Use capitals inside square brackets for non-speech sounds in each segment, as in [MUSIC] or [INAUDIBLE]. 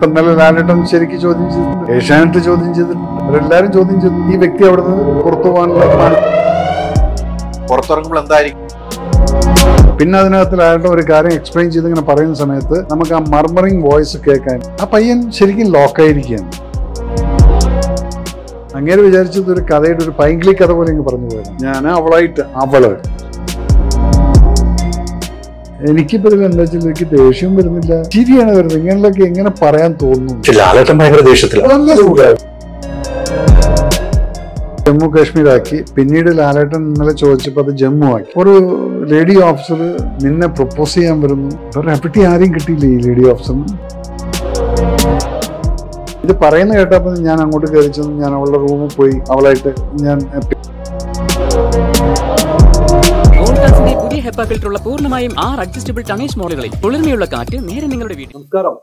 ഇപ്പൊ ഇന്നലെ ലാലേട്ടൻ ശരിക്ക് ചോദ്യം ചെയ്തിട്ടുണ്ട്? ഏഷ്യാനെറ്റ് ചോദ്യം ചെയ്തിട്ടുണ്ട്. അവരെല്ലാരും ചോദ്യം ചെയ്തു. ഈ വ്യക്തി അവിടെ നിന്ന് പുറത്തു പോകാനുള്ള പുറത്തിറങ്ങുമ്പോൾ എന്തായിരിക്കും? പിന്നെ അതിനകത്ത് ലാലേട്ടൻ ഒരു കാര്യം എക്സ്പ്ലെയിൻ ചെയ്ത് ഇങ്ങനെ പറയുന്ന സമയത്ത് നമുക്ക് ആ മർമറിങ് വോയിസ് കേൾക്കാൻ. ആ പയ്യൻ ശരിക്കും ലോക്കായിരിക്കുകയാണ് അങ്ങനെ വിചാരിച്ചത് ഒരു കഥയുടെ ഒരു പൈങ്കിളി കഥ പോലെ ഇങ്ങ് പറഞ്ഞു പോയത്. ഞാൻ അവളായിട്ട് അവൾ. എനിക്കിപ്പോ എന്താ വെച്ചാൽ എനിക്ക് ദേഷ്യം വരുന്നില്ല. ചിരിയാണ് വരുന്നത് ഇങ്ങനെയൊക്കെ എങ്ങനെ പറയാൻ തോന്നുന്നു? ജമ്മു ലാലേട്ടൻ ഭയങ്കര ദേഷ്യത്തില. നല്ല സുഖമായി ജമ്മു കാശ്മീരാക്കി. പിന്നീട് ലാലേട്ടൻ ഇന്നലെ ചോദിച്ചപ്പോൾ അത് ജമ്മു ആക്കി ഒരു ലേഡി ഓഫീസർ നിന്നെ പ്രപ്പോസ് ചെയ്യാൻ വരുന്നു. വേറെ എവിടെ ആരെയും കിട്ടിയില്ല ഈ ലേഡി ഓഫീസറിന് ഇത് പറയുന്ന കേട്ടപ്പോൾ ഞാൻ അങ്ങോട്ട് കയറി ചെന്ന് ഞാൻ അവളുടെ റൂമിൽ പോയി. അവളായിട്ട് ഞാൻ ഫിൽറ്ററുള്ള പൂർണമായും ആർ അഡ്ജസ്റ്റബിൾ ടണേജ് മോഡലുകളിൽ കുളിർമയുള്ള കാറ്റ് നേരെ നിങ്ങളുടെ വീട്ടിൽ. നമസ്കാരം.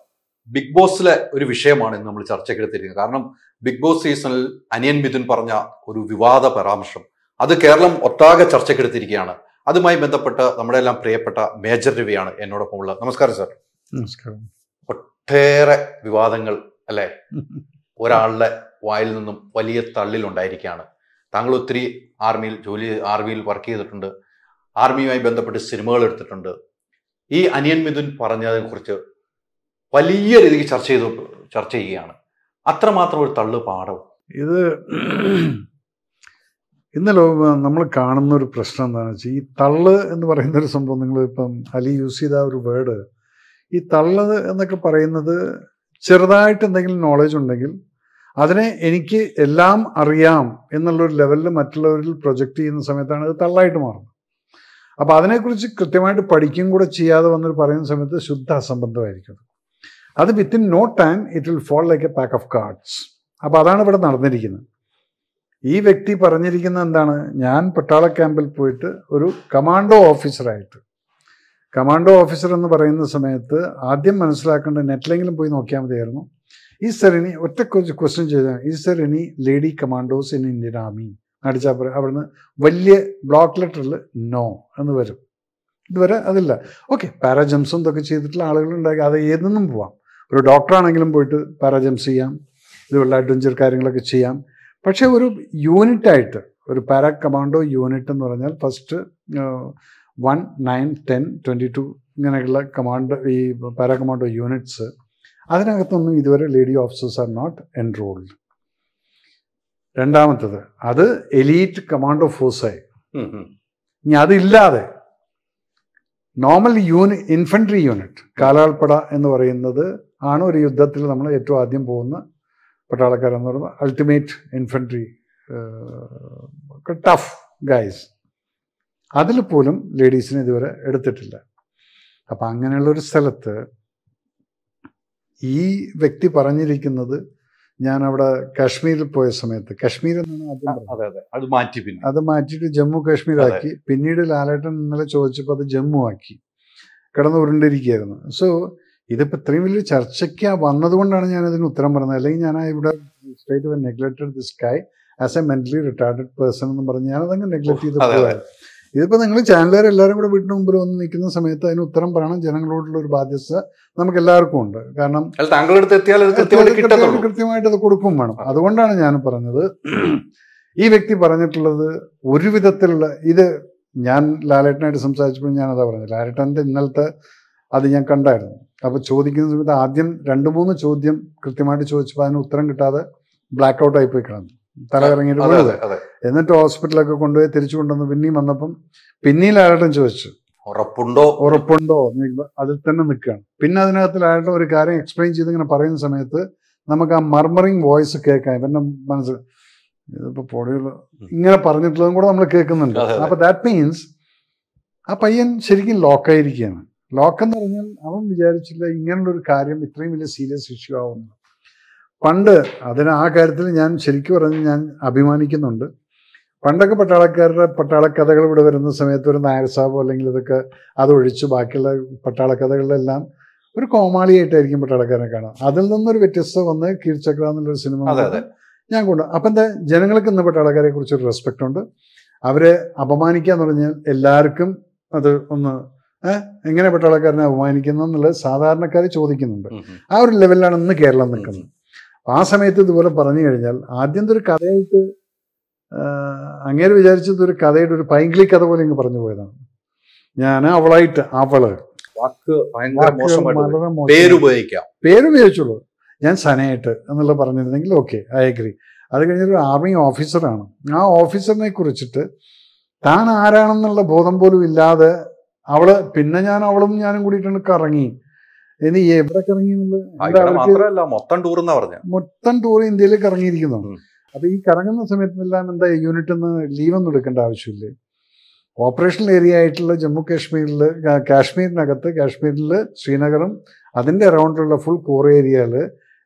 ബിഗ് ബോസിലെ ഒരു വിഷയമാണ് ഇന്ന് നമ്മൾ ചർച്ചയ്ക്ക് എടുത്തിരിക്കുന്നത്. കാരണം ബിഗ് ബോസ് സീസണിൽ അനിയൻ മിഥുൻ പറഞ്ഞ ഒരു വിവാദ പരാമർശം അത് കേരളം ഒട്ടാകെ ചർച്ചയ്ക്കെടുത്തിരിക്കുകയാണ് അതുമായി ബന്ധപ്പെട്ട് നമ്മുടെ എല്ലാം പ്രിയപ്പെട്ട മേജർ രവിയാണ് എന്നോടൊപ്പം ഉള്ളത്. നമസ്കാരം സാർ. നമസ്കാരം. ഒട്ടേറെ വിവാദങ്ങൾ അല്ലെ? [LAUGHS] ഒരാളുടെ വായിൽ നിന്നും വലിയ തള്ളിലുണ്ടായിരിക്കുകയാണ് താങ്കൾ ഒത്തിരി ആർമിയിൽ ജോലി ആർമിയിൽ വർക്ക് ചെയ്തിട്ടുണ്ട്. ആർമിയുമായി ബന്ധപ്പെട്ട് സിനിമകൾ എടുത്തിട്ടുണ്ട്. ഈ അനിയൻ മിഥുൻ പറഞ്ഞതിനെ കുറിച്ച് വലിയ രീതിക്ക് ചർച്ച ചെയ്ത് ചർച്ച ചെയ്യുകയാണ്. അത്രമാത്രം ഒരു തള്ളു പാഠവും. ഇത് ഇന്ന് നമ്മൾ കാണുന്ന ഒരു പ്രശ്നം എന്താണെന്ന് വെച്ചാൽ ഈ തള്ള് എന്ന് പറയുന്ന ഒരു സംഭവം നിങ്ങൾ ഇപ്പം അലി യൂസ് ചെയ്ത ഒരു വേർഡ് ഈ തള്ള് എന്നൊക്കെ പറയുന്നത് ചെറുതായിട്ട് എന്തെങ്കിലും നോളജ് ഉണ്ടെങ്കിൽ അതിനെ എനിക്ക് എല്ലാം അറിയാം എന്നുള്ളൊരു ലെവലിൽ മറ്റുള്ളവരിൽ പ്രൊജക്റ്റ് ചെയ്യുന്ന സമയത്താണ് അത് തള്ളായിട്ട് മാറുന്നത്. അപ്പം അതിനെക്കുറിച്ച് കൃത്യമായിട്ട് പഠിക്കുകയും കൂടെ ചെയ്യാതെ വന്നിട്ട് പറയുന്ന സമയത്ത് ശുദ്ധ അസംബന്ധമായിരിക്കും അത്. With within no time it will fall like a pack of cards അപ്പോൾ അതാണ് ഇവിടെ നടന്നിരിക്കുന്നത്. ഈ വ്യക്തി പറഞ്ഞിരിക്കുന്നത് എന്താണ്? ഞാൻ പട്ടാള ക്യാമ്പിൽ പോയിട്ട് ഒരു കമാൻഡോ ഓഫീസറായിട്ട് കമാൻഡോ ഓഫീസർ എന്ന് പറയുന്ന സമയത്ത് ആദ്യം മനസ്സിലാക്കേണ്ട നെറ്റിലെങ്കിലും പോയി നോക്കിയാൽ മതിയായിരുന്നു. ഈ സർ ഇനി ഒറ്റ ക്വസ്റ്റ്യൻ ചെയ്താൽ ഈ സർ ഇനി lady commandos in Indian army അടിച്ചാൽ പറയും അവിടുന്ന് വലിയ ബ്ലോക്ക് ലെറ്ററിൽ നോ എന്ന് വരും. ഇതുവരെ അതില്ല. ഓക്കെ പാരാജംസും ഇതൊക്കെ ചെയ്തിട്ടുള്ള ആളുകളുണ്ടാക്കി അത് ഏതെന്നും പോവാം. ഒരു ഡോക്ടറാണെങ്കിലും പോയിട്ട് പാരാജംസ് ചെയ്യാം. ഇതുപോലുള്ള അഡ്വഞ്ചർ കാര്യങ്ങളൊക്കെ ചെയ്യാം. പക്ഷേ ഒരു യൂണിറ്റായിട്ട് ഒരു പാരാ കമാൻഡോ യൂണിറ്റ് എന്ന് പറഞ്ഞാൽ first one nine ten twenty two ഇങ്ങനെയുള്ള കമാൻഡ് ഈ പാരാ കമാൻഡോ യൂണിറ്റ്സ് അതിനകത്തൊന്നും ഇതുവരെ lady officers are not enrolled രണ്ടാമത്തത് അത് എലീറ്റ് കമാൻഡോ ഫോഴ്സായി ഇനി അതില്ലാതെ നോർമൽ യൂണി ഇൻഫൻട്രി യൂണിറ്റ് കാലാൾപ്പട എന്ന് പറയുന്നത് ആണ് ഒരു യുദ്ധത്തിൽ നമ്മൾ ഏറ്റവും ആദ്യം പോകുന്ന പട്ടാളക്കാരെന്ന് പറയുന്നത് അൾട്ടിമേറ്റ് ഇൻഫൻട്രി ടഫ് ഗൈസ് അതിൽ പോലും ലേഡീസിനെ ഇതുവരെ എടുത്തിട്ടില്ല. അപ്പം അങ്ങനെയുള്ളൊരു സ്ഥലത്ത് ഈ വ്യക്തി പറഞ്ഞിരിക്കുന്നത് ഞാൻ അവിടെ കാശ്മീരിൽ പോയ സമയത്ത്. ആദ്യം പറഞ്ഞത്. അതെ മാറ്റി പിന്നെ. അത് മാറ്റിയിട്ട് ജമ്മു കാശ്മീർ ആക്കി പിന്നീട് ലാലേട്ടൻ ഇന്നലെ ചോദിച്ചപ്പോൾ അത് ജമ്മു ആക്കി. കിടന്ന് ഉരുണ്ടിരിക്കുകയായിരുന്നു. സോ ഇതിപ്പോൾ ഇത്രയും വലിയ ചർച്ചയ്ക്ക് വന്നതുകൊണ്ടാണ് ഞാൻ ഇതിന് ഉത്തരം പറഞ്ഞത്. അല്ലെങ്കിൽ ഞാൻ ഇവിടെ state neglected this guy as a mentally retarded person എന്ന് പറഞ്ഞ് ഞാനതങ്ങ് നെഗ്ലക്ട് ചെയ്ത് പോകാൻ ഇതിപ്പോൾ നിങ്ങൾ ചാനലുകാർ എല്ലാവരും കൂടെ വീട്ടിന് മുമ്പിൽ വന്ന് നിൽക്കുന്ന സമയത്ത് അതിന് ഉത്തരം പറയണം. ജനങ്ങളോടുള്ള ഒരു ബാധ്യത നമുക്ക് എല്ലാവർക്കും ഉണ്ട്. കാരണം അല്ല താങ്കളുടെ അടുത്ത് എത്തിയാൽ കൃത്യമായിട്ട് അത് കൊടുക്കും വേണം. അതുകൊണ്ടാണ് ഞാൻ പറഞ്ഞത്. ഈ വ്യക്തി പറഞ്ഞിട്ടുള്ളത് ഒരു വിധത്തിലുള്ള ഇത് ഞാൻ ലാലേട്ടനായിട്ട് സംസാരിച്ചപ്പോൾ ഞാൻ അതാ പറഞ്ഞത്. ലാലേട്ടന്റെ ഇന്നലത്തെ അത് ഞാൻ കണ്ടായിരുന്നു. അപ്പോൾ ചോദിക്കുന്ന സമയത്ത് ആദ്യം രണ്ട് മൂന്ന് ചോദ്യം കൃത്യമായിട്ട് ചോദിച്ചപ്പോൾ അതിന് ഉത്തരം കിട്ടാതെ ബ്ലാക്ക് ഔട്ട് ആയി പോയി കിടന്നു. തല പോയത്. എന്നിട്ട് ഹോസ്പിറ്റലൊക്കെ കൊണ്ടുപോയി തിരിച്ചു കൊണ്ടുവന്ന് പിന്നെയും വന്നപ്പം പിന്നെയും ലാലേട്ടൻ ചോദിച്ചു. ഉറപ്പുണ്ടോ? ഉറപ്പുണ്ടോ? എന്ന് അതിൽ തന്നെ നിൽക്കുകയാണ്. പിന്നെ അതിനകത്ത് ലാലേട്ടൻ ഒരു കാര്യം എക്സ്പ്ലെയിൻ ചെയ്ത് ഇങ്ങനെ പറയുന്ന സമയത്ത് നമുക്ക് ആ മർമറിങ് വോയിസ് കേൾക്കാം ഇവന്റെ മനസ്സിൽ ഇതിപ്പോ പൊടിയുള്ള ഇങ്ങനെ പറഞ്ഞിട്ടുള്ളതും കൂടെ നമ്മൾ കേൾക്കുന്നുണ്ട്. അപ്പൊ ദാറ്റ് മീൻസ് ആ പയ്യൻ ശരിക്കും ലോക്കായിരിക്കുകയാണ് ലോക്കെന്ന് പറഞ്ഞാൽ അവൻ വിചാരിച്ചില്ല ഇങ്ങനെയുള്ള ഒരു കാര്യം ഇത്രയും വലിയ സീരിയസ് ഇഷ്യൂ ആവുന്നു പണ്ട് അതിന് ആ കാര്യത്തിൽ ഞാൻ ശരിക്കും പറഞ്ഞ് ഞാൻ അഭിമാനിക്കുന്നുണ്ട്. പണ്ടൊക്കെ പട്ടാളക്കാരുടെ പട്ടാളക്കഥകൾ ഇവിടെ വരുന്ന സമയത്ത് ഒരു നായർ സാബോ അല്ലെങ്കിൽ ഇതൊക്കെ അതൊഴിച്ച് ബാക്കിയുള്ള പട്ടാളക്കഥകളിലെല്ലാം ഒരു കോമാളിയായിട്ടായിരിക്കും പട്ടാളക്കാരനെ കാണാം അതിൽ നിന്നൊരു വ്യത്യസ്തത വന്ന് കീഴ്ചക്ര എന്നുള്ളൊരു സിനിമ ഞാൻ കൊണ്ടു അപ്പം എന്താ ജനങ്ങൾക്ക് ഇന്ന് പട്ടാളക്കാരെ കുറിച്ച് ഒരു റെസ്പെക്ട് ഉണ്ട്. അവരെ അപമാനിക്കുക എന്ന് പറഞ്ഞാൽ എല്ലാവർക്കും അത് ഒന്ന് എങ്ങനെ പട്ടാളക്കാരനെ അപമാനിക്കുന്നു എന്നുള്ളത് സാധാരണക്കാർ ചോദിക്കുന്നുണ്ട്. ആ ഒരു ലെവലിലാണ് ഇന്ന് കേരളം നിൽക്കുന്നത്. ആ സമയത്ത് ഇതുപോലെ പറഞ്ഞു കഴിഞ്ഞാൽ ആദ്യം ഒരു കഥയായിട്ട് അങ്ങേര് വിചാരിച്ചത് ഒരു കഥയുടെ ഒരു പൈങ്കിളി കഥ പോലെ ഇങ്ങ് പറഞ്ഞു പോയതാണ്. ഞാൻ അവളായിട്ട് അവൾ. പേരുപയോഗിക്കാം. പേരുപയോഗിച്ചുള്ളൂ. ഞാൻ സനയായിട്ട് എന്നുള്ളത് പറഞ്ഞിരുന്നെങ്കിൽ ഓക്കെ ഐ അഗ്രി. അത് കഴിഞ്ഞൊരു ആർമി ഓഫീസറാണ്. ആ ഓഫീസറിനെ കുറിച്ചിട്ട് താൻ ആരാണെന്നുള്ള ബോധം പോലും ഇല്ലാതെ അവൾ പിന്നെ ഞാൻ അവളും ഞാനും കൂടിയിട്ടാണ് കറങ്ങി. ഇനി എവിടെ കറങ്ങി മാത്രമല്ല മൊത്തം ടൂർ എന്നാ പറഞ്ഞ. മൊത്തം ടൂർ ഇന്ത്യയിൽ കറങ്ങിയിരിക്കുന്നു. അപ്പൊ ഈ കറങ്ങുന്ന സമയത്തെല്ലാം എന്താ യൂണിറ്റ് ഒന്ന് ലീവൊന്നും എടുക്കേണ്ട ആവശ്യമില്ല. ഓപ്പറേഷണൽ ഏരിയ ആയിട്ടുള്ള ജമ്മു കാശ്മീരിൽ കാശ്മീരിനകത്ത് കാശ്മീരിൽ ശ്രീനഗറും അതിന്റെ അറൗണ്ടിലുള്ള ഫുൾ കോർ ഏരിയയിൽ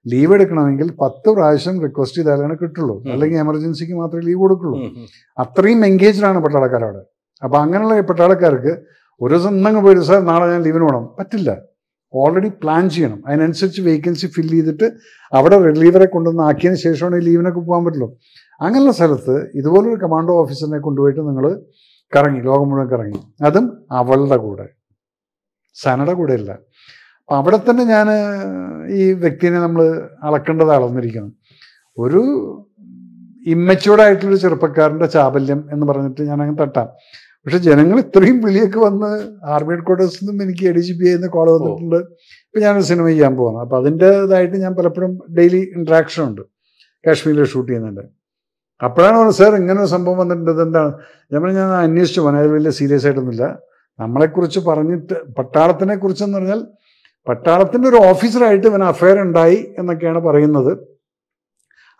ലീവ് എടുക്കണമെങ്കിൽ പത്ത് പ്രാവശ്യം റിക്വസ്റ്റ് ചെയ്താലാണ് കിട്ടുള്ളൂ. അല്ലെങ്കിൽ എമർജൻസിക്ക് മാത്രമേ ലീവ് കൊടുക്കുള്ളൂ. അത്രയും എൻഗേജ്ഡ് ആണ് പട്ടാളക്കാരവിടെ. അപ്പൊ അങ്ങനെയുള്ള പട്ടാളക്കാർക്ക് ഒരു ദിവസം ഇന്നങ്ങ് പോയിട്ട് സാർ നാളെ ഞാൻ ലീവിന് പോകണം പറ്റില്ല. ഓൾറെഡി പ്ലാൻ ചെയ്യണം. അതിനനുസരിച്ച് വേക്കൻസി ഫില്ല് ചെയ്തിട്ട് അവിടെ റിലീവറെ കൊണ്ടുവന്ന് ആക്കിയതിന് ശേഷമാണ് ഈ ലീവിനൊക്കെ പോകാൻ പറ്റുള്ളൂ. അങ്ങനെയുള്ള സ്ഥലത്ത് ഇതുപോലൊരു കമാൻഡോ ഓഫീസറിനെ കൊണ്ടുപോയിട്ട് നിങ്ങൾ കറങ്ങി ലോകം മുഴുവൻ കറങ്ങി. അതും അവളുടെ കൂടെ. സനയുടെ കൂടെ ഇല്ല അപ്പം അവിടെ തന്നെ ഞാൻ ഈ വ്യക്തിനെ നമ്മൾ അളക്കേണ്ടത് അളന്നിരിക്കണം. ഒരു ഇമ്മച്ചുവർഡായിട്ടുള്ളൊരു ചെറുപ്പക്കാരന്റെ ചാബല്യം എന്ന് പറഞ്ഞിട്ട് ഞാൻ അങ്ങ് തട്ടാം. പക്ഷെ ജനങ്ങൾ ഇത്രയും വിളിയൊക്കെ വന്ന് ആർമി ഹെഡ് ക്വാർട്ടേഴ്സിൽ നിന്നും എനിക്ക് എ ഡി ജി പി എന്ന് കോൾ വന്നിട്ടുണ്ട്. ഇപ്പം ഞാനൊരു സിനിമ ചെയ്യാൻ പോകുന്നത് അപ്പം അതിന്റെതായിട്ട് ഞാൻ പലപ്പോഴും ഡെയിലി ഇൻട്രാക്ഷൻ ഉണ്ട്. കാശ്മീരിൽ ഷൂട്ട് ചെയ്യുന്നുണ്ട്. അപ്പോഴാണ് പറഞ്ഞത് സാർ ഇങ്ങനെ ഒരു സംഭവം വന്നിട്ടുണ്ട്. എന്താണ് ഞാൻ പറഞ്ഞു, ഞാൻ അന്വേഷിച്ചു പോകാൻ അത് വലിയ സീരിയസ് ആയിട്ടൊന്നുമില്ല. നമ്മളെക്കുറിച്ച് പറഞ്ഞിട്ട് പട്ടാളത്തിനെ കുറിച്ചെന്ന് പറഞ്ഞാൽ പട്ടാളത്തിന്റെ ഒരു ഓഫീസറായിട്ട് ഇവൻ അഫയർ ഉണ്ടായി എന്നൊക്കെയാണ് പറയുന്നത്.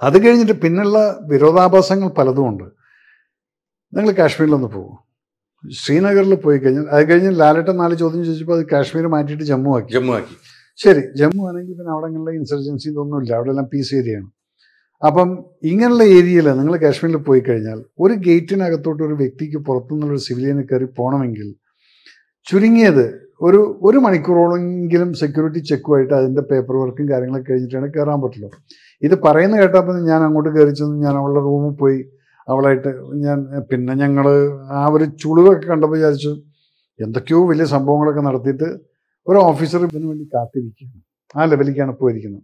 അത് കഴിഞ്ഞിട്ട് പിന്നുള്ള വിരോധാഭാസങ്ങൾ പലതുമുണ്ട് നിങ്ങൾ കാശ്മീരിലൊന്ന് പോകും ശ്രീനഗറിൽ പോയി കഴിഞ്ഞാൽ അത് കഴിഞ്ഞ് ലാലട്ടൻ നാല് ചോദ്യം ചോദിച്ചപ്പോൾ അത് കാശ്മീർ മാറ്റിയിട്ട് ജമ്മു ആക്കി. ജമ്മു ആക്കി. ശരി ജമ്മു ആണെങ്കിൽ പിന്നെ അവിടെയുള്ള ഇൻസർജൻസി ഇതൊന്നുമില്ല അവിടെ എല്ലാം പീസ് ഏരിയയാണ് അപ്പം ഇങ്ങനെയുള്ള ഏരിയയിൽ നിങ്ങൾ കാശ്മീരിൽ പോയി കഴിഞ്ഞാൽ ഒരു ഗേറ്റിനകത്തോട്ട് ഒരു വ്യക്തിക്ക് പുറത്തുനിന്നുള്ള ഒരു സിവിലിയന് കയറി പോകണമെങ്കിൽ ചുരുങ്ങിയത് ഒരു ഒരു മണിക്കൂറോളെങ്കിലും സെക്യൂരിറ്റി ചെക്കുമായിട്ട് അതിന്റെ പേപ്പർ വർക്കും കാര്യങ്ങളൊക്കെ കഴിഞ്ഞിട്ടാണ് കയറാൻ പറ്റുള്ളൂ. ഇത് പറയുന്ന കേട്ടപ്പോൾ ഞാൻ അങ്ങോട്ട് കയറി ചെന്ന് ഞാൻ അവളുടെ റൂമിൽ പോയി അവളായിട്ട് ഞാൻ പിന്നെ ഞങ്ങൾ ആ ഒരു ചുളിവൊക്കെ കണ്ടപ്പോൾ വിചാരിച്ചു എന്തൊക്കെയോ വലിയ സംഭവങ്ങളൊക്കെ നടത്തിയിട്ട് ഒരു ഓഫീസർ ഇതിനു വേണ്ടി കാത്തിരിക്കുകയാണ്. ആ ലെവലിലേക്കാണ് പോയിരിക്കുന്നത്.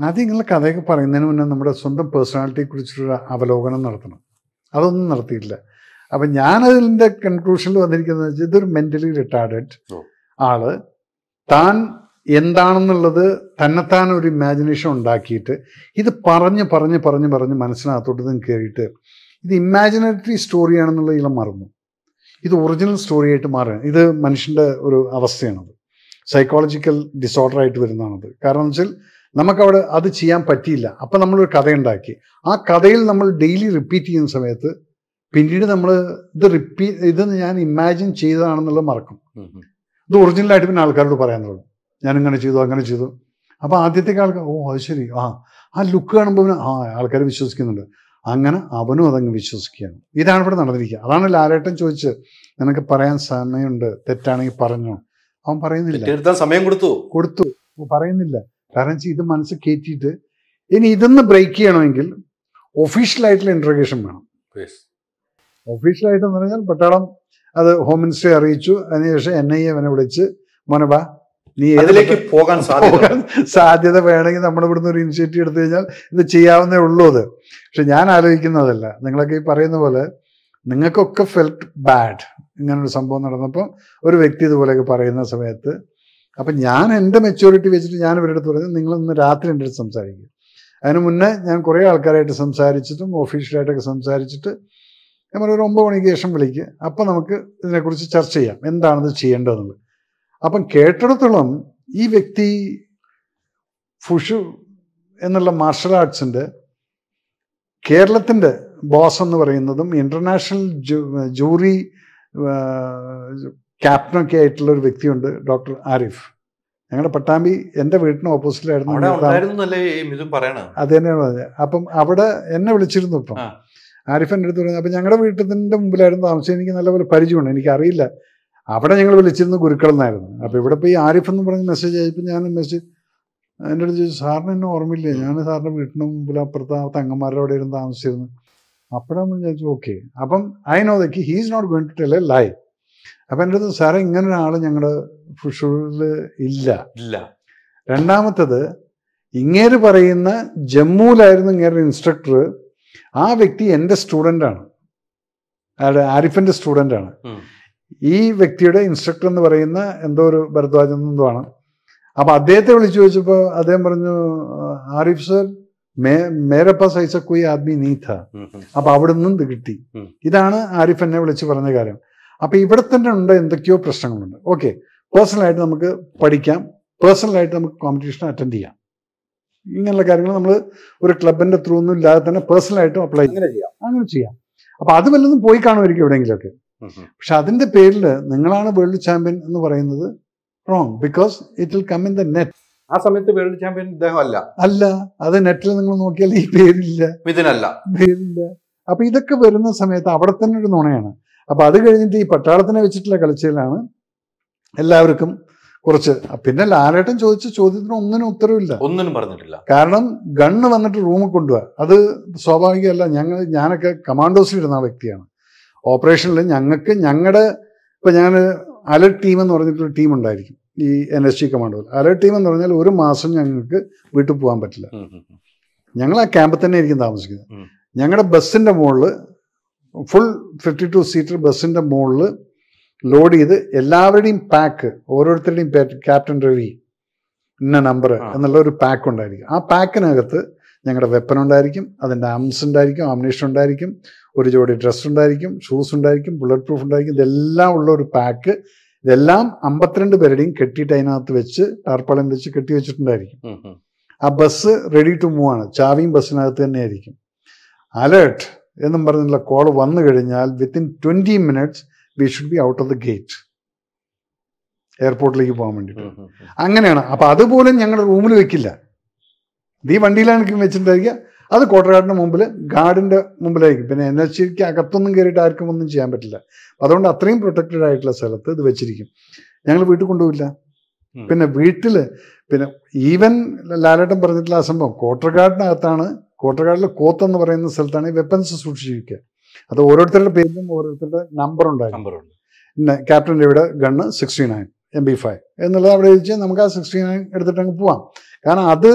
ആദ്യം ഇങ്ങനെ കഥയൊക്കെ പറയുന്നതിന് മുന്നേ നമ്മുടെ സ്വന്തം പേഴ്സണാലിറ്റിയെ കുറിച്ചൊരു അവലോകനം നടത്തണം. അതൊന്നും നടത്തിയിട്ടില്ല. അപ്പം ഞാനതിന്റെ കൺക്ലൂഷനിൽ വന്നിരിക്കുന്നത് വെച്ചാൽ ഇതൊരു മെന്റലി റിട്ടാർഡഡ് ആൾ താൻ എന്താണെന്നുള്ളത് തന്നെത്താൻ ഒരു ഇമാജിനേഷൻ ഉണ്ടാക്കിയിട്ട് ഇത് പറഞ്ഞ് പറഞ്ഞ് പറഞ്ഞ് പറഞ്ഞ് മനസ്സിനകത്തോട്ട് നിന്ന് കയറിയിട്ട് ഇത് ഇമാജിനേറ്ററി സ്റ്റോറിയാണെന്നുള്ള ഇളം മറന്നു. ഇത് ഒറിജിനൽ സ്റ്റോറിയായിട്ട് മാറുക ഇത് മനുഷ്യന്റെ ഒരു അവസ്ഥയാണത്. സൈക്കോളജിക്കൽ ഡിസോർഡർ ആയിട്ട് വരുന്നതാണത്. കാരണം എന്ന് വെച്ചാൽ നമുക്കവിടെ അത് ചെയ്യാൻ പറ്റിയില്ല. അപ്പം നമ്മളൊരു കഥയുണ്ടാക്കി. ആ കഥയിൽ നമ്മൾ ഡെയിലി റിപ്പീറ്റ് ചെയ്യുന്ന സമയത്ത് പിന്നീട് നമ്മൾ ഇത് റിപ്പീറ്റ് ഇത് ഞാൻ ഇമാജിൻ ചെയ്തതാണെന്നുള്ളത് മറക്കും. ഇത് ഒറിജിനലായിട്ട് പിന്നെ ആൾക്കാരോട് പറയാൻ തുടങ്ങും. ഞാൻ ഇങ്ങനെ ചെയ്തു അങ്ങനെ ചെയ്തു. അപ്പോൾ ആദ്യത്തെ ആൾക്കാർ ഓ അത് ശരി. ആ ആ ലുക്ക് കാണുമ്പോൾ ആ ആൾക്കാർ വിശ്വസിക്കുന്നുണ്ട്. അങ്ങനെ അവനും അതങ്ങ് വിശ്വസിക്കുകയാണ്. ഇതാണ് ഇവിടെ നടന്നിരിക്കുക. അതാണ് ലാലേട്ടൻ ചോദിച്ച് നിനക്ക് പറയാൻ സമയമുണ്ട്. തെറ്റാണെങ്കിൽ പറഞ്ഞു? അവൻ പറയുന്നില്ല. സമയം കൊടുത്തു. കൊടുത്തു. പറയുന്നില്ല. കാരണം ഇത് മനസ്സ് കയറ്റിയിട്ട് ഇനി ഇതൊന്ന് ബ്രേക്ക് ചെയ്യണമെങ്കിൽ ഒഫീഷ്യലായിട്ടുള്ള ഇൻട്രഗേഷൻ വേണം. ഒഫീഷ്യലായിട്ടെന്ന് പറഞ്ഞാൽ പട്ടാളം അത് ഹോം മിനിസ്റ്ററെ അറിയിച്ചു. അതിനുശേഷം എൻ ഐ എ അവനെ വിളിച്ച് മോനെ വാ നീ ഏതിലേക്ക് അതിലേക്ക് പോകാൻ സാധ്യത? സാധ്യത വേണമെങ്കിൽ നമ്മൾ ഇവിടുന്ന് ഒരു ഇനിഷ്യേറ്റീവ് എടുത്തു കഴിഞ്ഞാൽ ഇത് ചെയ്യാവുന്നേ ഉള്ളൂ അത്. പക്ഷെ ഞാൻ ആലോചിക്കുന്നതല്ല. നിങ്ങളൊക്കെ ഈ പറയുന്ന പോലെ നിങ്ങൾക്കൊക്കെ ഫെൽറ്റ് ബാഡ് ഇങ്ങനൊരു സംഭവം നടന്നപ്പോൾ ഒരു വ്യക്തി ഇതുപോലെയൊക്കെ പറയുന്ന സമയത്ത് അപ്പം ഞാൻ എന്റെ മെച്യൂരിറ്റി വെച്ചിട്ട് ഞാൻ ഇവരുടെ അടുത്ത് പറഞ്ഞു നിങ്ങൾ ഇന്ന് രാത്രി എന്റെ അടുത്ത് സംസാരിക്കും. അതിന് മുന്നേ ഞാൻ കുറേ ആൾക്കാരായിട്ട് സംസാരിച്ചിട്ടും ഓഫീഷ്യലായിട്ടൊക്കെ സംസാരിച്ചിട്ട് ഞാൻ പറഞ്ഞു ഒരു ഒമ്പത് മണിക്ക് ശേഷം വിളിക്കുക അപ്പം നമുക്ക് ഇതിനെക്കുറിച്ച് ചർച്ച ചെയ്യാം. എന്താണിത് ചെയ്യേണ്ടതെന്നുള്ളത് അപ്പം കേട്ടിടത്തോളം ഈ വ്യക്തി ഫുഷു എന്നുള്ള മാർഷൽ ആർട്സിന്റെ കേരളത്തിന്റെ ബോസ് എന്ന് പറയുന്നതും ഇന്റർനാഷണൽ ജൂറി ക്യാപ്റ്റനൊക്കെ ആയിട്ടുള്ള ഒരു വ്യക്തിയുണ്ട് ഡോക്ടർ ആരിഫ്. ഞങ്ങളുടെ പട്ടാമ്പി എന്റെ വീട്ടിന് ഓപ്പോസിറ്റിലായിരുന്നു അത് തന്നെയാണ് പറഞ്ഞത്. അപ്പം അവിടെ എന്നെ വിളിച്ചിരുന്നു ഇപ്പം. ആരിഫ് എന്റെ അടുത്ത് പറഞ്ഞു അപ്പം ഞങ്ങളുടെ വീട്ടിന്റെ മുമ്പിലായിരുന്നു താമസിച്ചത്. എനിക്ക് നല്ലപോലെ പരിചയമുണ്ട്. എനിക്കറിയില്ല അവിടെ ഞങ്ങൾ വിളിച്ചിരുന്നത് ഗുരുക്കൾ എന്നായിരുന്നു അപ്പം ഇവിടെ ഇപ്പോൾ ഈ ആരിഫ് എന്ന് പറഞ്ഞ് മെസ്സേജ് അയച്ചപ്പോൾ ഞാൻ മെസ്സേജ് എന്റെ അടുത്ത് ചോദിച്ചു സാറിന് എന്നെ ഓർമ്മയില്ലേ? ഞാൻ സാറിന്റെ വീട്ടിന് മുമ്പിൽ അപ്പുറത്ത് തങ്ങന്മാരുടെ അവിടെ ഇരുന്ന് താമസിച്ചിരുന്നു. അപ്പോഴാണ് വിചാരിച്ചു ഓക്കെ. അപ്പം I know the he's not going to tell a lie അപ്പം എന്റെ അടുത്ത് സാറേ ഇങ്ങനെ ഒരാൾ ഞങ്ങളുടെ ഫുഷൂറിൽ ഇല്ല. ഇല്ല. രണ്ടാമത്തത് ഇങ്ങേര് പറയുന്ന ജമ്മുവിലായിരുന്നു ഇങ്ങേരുടെ ഇൻസ്ട്രക്ടർ ആ വ്യക്തി എന്റെ സ്റ്റുഡന്റാണ് ആരിഫിന്റെ സ്റ്റുഡന്റാണ്. ഈ വ്യക്തിയുടെ ഇൻസ്ട്രക്ടർ എന്ന് പറയുന്ന എന്തോ ഒരു ഭരദ്വാജൻ എന്തോ ആണ് അപ്പൊ അദ്ദേഹത്തെ വിളിച്ചു ചോദിച്ചപ്പോൾ അദ്ദേഹം പറഞ്ഞു ആരിഫ് സർ മേ മേരപ്പ സൈസ കോയി ആദ്മി നീഥ അപ്പം അവിടെ നിന്നും കിട്ടി. ഇതാണ് ആരിഫ് എന്നെ വിളിച്ച് പറഞ്ഞ കാര്യം. അപ്പൊ ഇവിടെ തന്നെ ഉണ്ട് എന്തൊക്കെയോ പ്രശ്നങ്ങളുണ്ട്. ഓക്കെ പേഴ്സണലായിട്ട് നമുക്ക് പഠിക്കാം. പേഴ്സണലായിട്ട് നമുക്ക് കോമ്പറ്റീഷൻ അറ്റൻഡ് ചെയ്യാം. ഇങ്ങനെയുള്ള കാര്യങ്ങൾ നമ്മൾ ഒരു ക്ലബിന്റെ ത്രൂ ഒന്നും ഇല്ലാതെ തന്നെ പേഴ്സണലായിട്ടും അപ്ലൈ അങ്ങനെ ചെയ്യാം. അങ്ങനെ ചെയ്യാം. അപ്പൊ അത് വല്ലതും പോയി കാണുമായിരിക്കും എവിടെയെങ്കിലുമൊക്കെ. പക്ഷെ അതിന്റെ പേരിൽ നിങ്ങളാണ് വേൾഡ് ചാമ്പ്യൻ എന്ന് പറയുന്നത് wrong because it will come in the net ആ സമയത്ത് വേൾഡ് ചാമ്പ്യൻ ഇദ്ദേഹം അല്ല അല്ല അത് നെറ്റിൽ നിങ്ങൾ നോക്കിയാൽ ഈ പേരില്ല. ഇതിനല്ല പേരില്ല. അപ്പൊ ഇതൊക്കെ വരുന്ന സമയത്ത് അവിടെ തന്നെ ഒരു നുണയാണ്. അപ്പൊ അത് കഴിഞ്ഞിട്ട് ഈ പട്ടാളത്തിനെ വെച്ചിട്ടുള്ള കളിച്ചതിലാണ് എല്ലാവർക്കും കുറച്ച് പിന്നെ ലാലേട്ടൻ ചോദിച്ച ചോദ്യത്തിന് ഒന്നിനും ഉത്തരവില്ല. ഒന്നിനും പറഞ്ഞിട്ടില്ല. കാരണം ഗണ്ണ് വന്നിട്ട് റൂമിൽ കൊണ്ടുപോവാ. അത് സ്വാഭാവികമല്ല ഞങ്ങൾ ഞാനൊക്കെ കമാൻഡോസിലിരുന്ന ആ വ്യക്തിയാണ്. ഓപ്പറേഷനിൽ ഞങ്ങൾക്ക് ഞങ്ങളുടെ ഇപ്പോൾ ഞാൻ അലർട്ട് ടീം എന്ന് പറഞ്ഞിട്ടൊരു ടീം ഉണ്ടായിരിക്കും ഈ എൻ എസ് ജി കമാൻഡോയിൽ അലർട്ട് ടീം എന്ന് പറഞ്ഞാൽ ഒരു മാസം ഞങ്ങൾക്ക് വീട്ടിൽ പോകാൻ പറ്റില്ല. ഞങ്ങൾ ആ ക്യാമ്പിൽ തന്നെ ആയിരിക്കും താമസിക്കുന്നത്. ഞങ്ങളുടെ ബസ്സിന്റെ മുകളിൽ ഫുൾ ഫിഫ്റ്റി ടു സീറ്റർ ബസ്സിന്റെ മുകളിൽ ലോഡ് ചെയ്ത് എല്ലാവരുടെയും പാക്ക് ഓരോരുത്തരുടെയും ക്യാപ്റ്റൻ രവി ഇന്ന നമ്പർ എന്നുള്ള ഒരു പാക്ക് ഉണ്ടായിരിക്കും. ആ പാക്കിനകത്ത് ഞങ്ങളുടെ വെപ്പൺ ഉണ്ടായിരിക്കും അതിന്റെ ആംസ് ഉണ്ടായിരിക്കും ആംനേഷൻ ഉണ്ടായിരിക്കും ഒരു ജോഡി ഡ്രസ്സ് ഉണ്ടായിരിക്കും ഷൂസ് ഉണ്ടായിരിക്കും ബുള്ളറ്റ് പ്രൂഫ് ഉണ്ടായിരിക്കും ഇതെല്ലാം ഉള്ള ഒരു പാക്ക് ഇതെല്ലാം അമ്പത്തിരണ്ട് പേരുടെയും കെട്ടിയിട്ട് അതിനകത്ത് വെച്ച് ടാർപ്പാളം വെച്ച് കെട്ടി വെച്ചിട്ടുണ്ടായിരിക്കും. ആ ബസ് റെഡി ടു മൂവ് ആണ്. ചാവിയും ബസ്സിനകത്ത് തന്നെ ആയിരിക്കും. അലേർട്ട് എന്നും പറഞ്ഞുള്ള കോൾ വന്നു കഴിഞ്ഞാൽ within twenty minutes we should be out of the gate എയർപോർട്ടിലേക്ക് പോകാൻ വേണ്ടിയിട്ട്. അങ്ങനെയാണ്. അപ്പൊ അതുപോലും ഞങ്ങളുടെ റൂമിൽ വെക്കില്ല. ഈ വണ്ടിയിലാണ് വെച്ചിട്ടുണ്ടായിരിക്കുക. അത് കോട്ടറാടിന്റെ മുമ്പിൽ ഗാർഡിന്റെ മുമ്പിലായിരിക്കും. പിന്നെ എൻ എച്ച് സിക്ക് അകത്തൊന്നും കയറിയിട്ട് ആർക്കും ഒന്നും ചെയ്യാൻ പറ്റില്ല. അതുകൊണ്ട് അത്രയും പ്രൊട്ടക്റ്റഡ് ആയിട്ടുള്ള സ്ഥലത്ത് ഇത് വെച്ചിരിക്കും. ഞങ്ങൾ വീട്ടിൽ കൊണ്ടുപോയില്ല പിന്നെ വീട്ടിൽ പിന്നെ ഈവൻ ലാലേട്ടൻ പറഞ്ഞിട്ടുള്ള ആ സംഭവം കോട്ടർഗാർഡിനകത്താണ് കോട്ടർഗാർഡിലെ കോത്ത് എന്ന് പറയുന്ന സ്ഥലത്താണ് ഈ വെപ്പൻസ് സൂക്ഷിച്ചിരിക്കുക. അത് ഓരോരുത്തരുടെ പേരിലും ഓരോരുത്തരുടെ നമ്പർ ഉണ്ടായിരുന്നു പിന്നെ ക്യാപ്റ്റൻ രവിയുടെ gun sixty nine M B five എന്നുള്ളത് അവിടെ വെച്ച് നമുക്ക് ആ സിക്സ്റ്റി നയൻ എടുത്തിട്ട് അങ്ങ് പോവാം. കാരണം അത്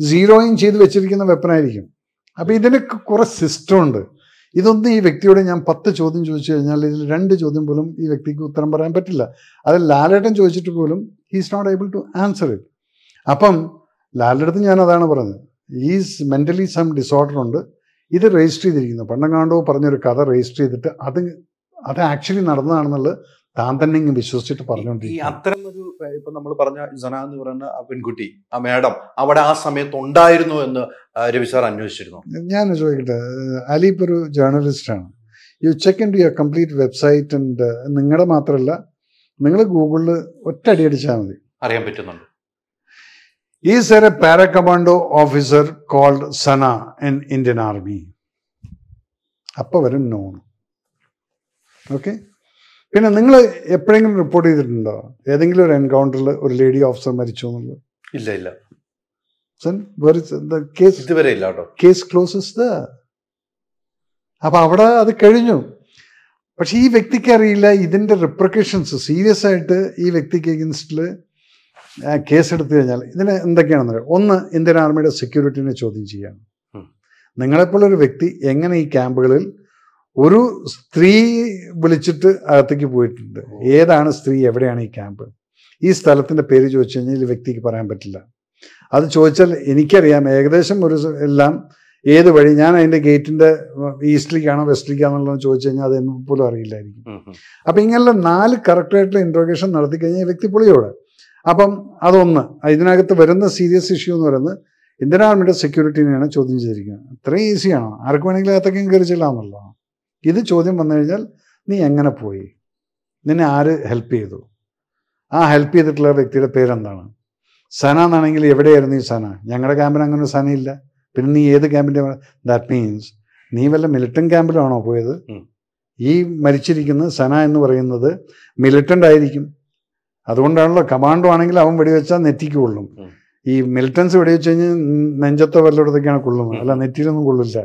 സീറോയും ചെയ്ത് വെച്ചിരിക്കുന്ന വെപ്പനായിരിക്കും അപ്പൊ ഇതിനൊക്കെ കുറേ സിസ്റ്റം ഉണ്ട്. ഇതൊന്നും ഈ വ്യക്തിയോട് ഞാൻ പത്ത് ചോദ്യം ചോദിച്ചു കഴിഞ്ഞാൽ ഇതിൽ രണ്ട് ചോദ്യം പോലും ഈ വ്യക്തിക്ക് ഉത്തരം പറയാൻ പറ്റില്ല. അത് ലാലേട്ടൻ ചോദിച്ചിട്ട് പോലും he's not able to answer it അപ്പം ലാലേട്ടൻ ഞാൻ അതാണ് പറഞ്ഞത്. ഈസ് മെന്റലി സം ഡിസോർഡർ ഉണ്ട്. ഇത് രജിസ്റ്റർ ചെയ്തിരിക്കുന്നു. പണ്ടങ്ങാണ്ടോ പറഞ്ഞൊരു കഥ രജിസ്റ്റർ ചെയ്തിട്ട് അത് അത് ആക്ച്വലി നടന്നതാണെന്നുള്ളത് താൻ തന്നെ ഇങ്ങ് വിശ്വസിച്ചിട്ട് ഈ പറഞ്ഞുകൊണ്ടിരിക്കും അത്തരം ഒരു ഇപ്പൊ നമ്മൾ പറഞ്ഞ സന എന്ന് പറയുന്ന ആ പെൺകുട്ടി ആ മേഡം അവിടെ ആ സമയത്ത് ഉണ്ടായിരുന്നു എന്ന് രവി സാർ അന്വേഷിച്ചിരുന്നു? ഞാൻ ചോദിക്കട്ടെ? അലി ഇപ്പൊ ഒരു ജേർണലിസ്റ്റാണ് you check in to your complete website ഉണ്ട് നിങ്ങളുടെ മാത്രമല്ല നിങ്ങൾ ഗൂഗിളിൽ ഒറ്റ അടി അടിച്ചാൽ മതി. അറിയാൻ പറ്റുന്നുണ്ട്. ഈ a para commando officer called Sana in Indian army അപ്പോൾ വരും നോൺ. ഓക്കെ പിന്നെ നിങ്ങൾ എപ്പോഴെങ്കിലും റിപ്പോർട്ട് ചെയ്തിട്ടുണ്ടോ? ഏതെങ്കിലും ഒരു എൻകൗണ്ടറിൽ ഒരു ലേഡി ഓഫീസർ മരിച്ചു എന്നുള്ളത്? ഇല്ല ഇല്ല. കേസ് ഇതുവരെ ഇല്ല കേട്ടോ. കേസ് ക്ലോസസ് ദ അപ്പൊ അവിടെ അത് കഴിഞ്ഞു. പക്ഷെ ഈ വ്യക്തിക്ക് അറിയില്ല ഇതിന്റെ റിപ്രക്കേഷൻസ് സീരിയസ് ആയിട്ട് ഈ വ്യക്തിക്ക് എഗൻസ്റ്റിൽ കേസ് എടുത്തു കഴിഞ്ഞാൽ ഇതിന് എന്തൊക്കെയാണെന്ന് അറിയാം ഒന്ന് ഇന്ത്യൻ ആർമിയുടെ സെക്യൂരിറ്റിനെ ചോദ്യം ചെയ്യാണ്. നിങ്ങളെപ്പോലൊരു വ്യക്തി എങ്ങനെ ഈ ക്യാമ്പുകളിൽ ഒരു സ്ത്രീ വിളിച്ചിട്ട് അകത്തേക്ക് പോയിട്ടുണ്ട്. ഏതാണ് സ്ത്രീ? എവിടെയാണ് ഈ ക്യാമ്പ്? ഈ സ്ഥലത്തിന്റെ പേര് ചോദിച്ചു കഴിഞ്ഞാൽ ഈ വ്യക്തിക്ക് പറയാൻ പറ്റില്ല. അത് ചോദിച്ചാൽ എനിക്കറിയാം. ഏകദേശം ഒരു എല്ലാം ഏത് വഴി? ഞാൻ അതിന്റെ ഗേറ്റിന്റെ ഈസ്റ്റിലേക്കാണോ വെസ്റ്റിലേക്കാണെന്നുള്ളത് ചോദിച്ചു കഴിഞ്ഞാൽ അത് എന്നെ പോലും അറിയില്ലായിരിക്കും. അപ്പൊ ഇങ്ങനെയുള്ള നാല് കറക്റ്റായിട്ടുള്ള ഇൻട്രോഗേഷൻ നടത്തി കഴിഞ്ഞാൽ ഈ വ്യക്തി പുളിയോടെ. അപ്പം അതൊന്ന് ഇതിനകത്ത് വരുന്ന സീരിയസ് ഇഷ്യൂ എന്ന് പറയുന്നത് ഇന്ത്യൻ ആർമിയുടെ സെക്യൂരിറ്റിനെയാണ് ചോദ്യം ചെയ്തിരിക്കുന്നത്. അത്രയും ഈസിയാണോ ആർക്ക് വേണമെങ്കിലും അകത്തേക്കും കയറി ചെല്ലാമെന്നുള്ളതാണ് ഇത് ചോദ്യം വന്നു കഴിഞ്ഞാൽ നീ എങ്ങനെ പോയി? നിന്നെ ആര് ഹെൽപ്പ് ചെയ്തു? ആ ഹെൽപ്പ് ചെയ്തിട്ടുള്ള വ്യക്തിയുടെ പേരെന്താണ്? സന എന്നാണെങ്കിൽ എവിടെയായിരുന്നു ഈ സന? ഞങ്ങളുടെ ക്യാമ്പിന് അങ്ങനെ ഒരു സനയില്ല. പിന്നെ നീ ഏത് ക്യാമ്പിന്റെ ദാറ്റ് മീൻസ് നീ വല്ല മിലിട്ടൻ ക്യാമ്പിലാണോ പോയത്? ഈ മരിച്ചിരിക്കുന്ന സന എന്ന് പറയുന്നത് മിലിറ്റന്റ് ആയിരിക്കും. അതുകൊണ്ടാണല്ലോ കമാൻഡോ ആണെങ്കിൽ അവൻ വെടിവെച്ചാൽ നെറ്റിക്ക് കൊള്ളും ഈ മിലിറ്റൻസ് വെടിവെച്ച് കഴിഞ്ഞാൽ നെഞ്ചത്തോ വല്ലയിടത്തൊക്കെയാണ് കൊള്ളുന്നത്. അല്ല നെറ്റിയിലൊന്നും കൊള്ളില്ല.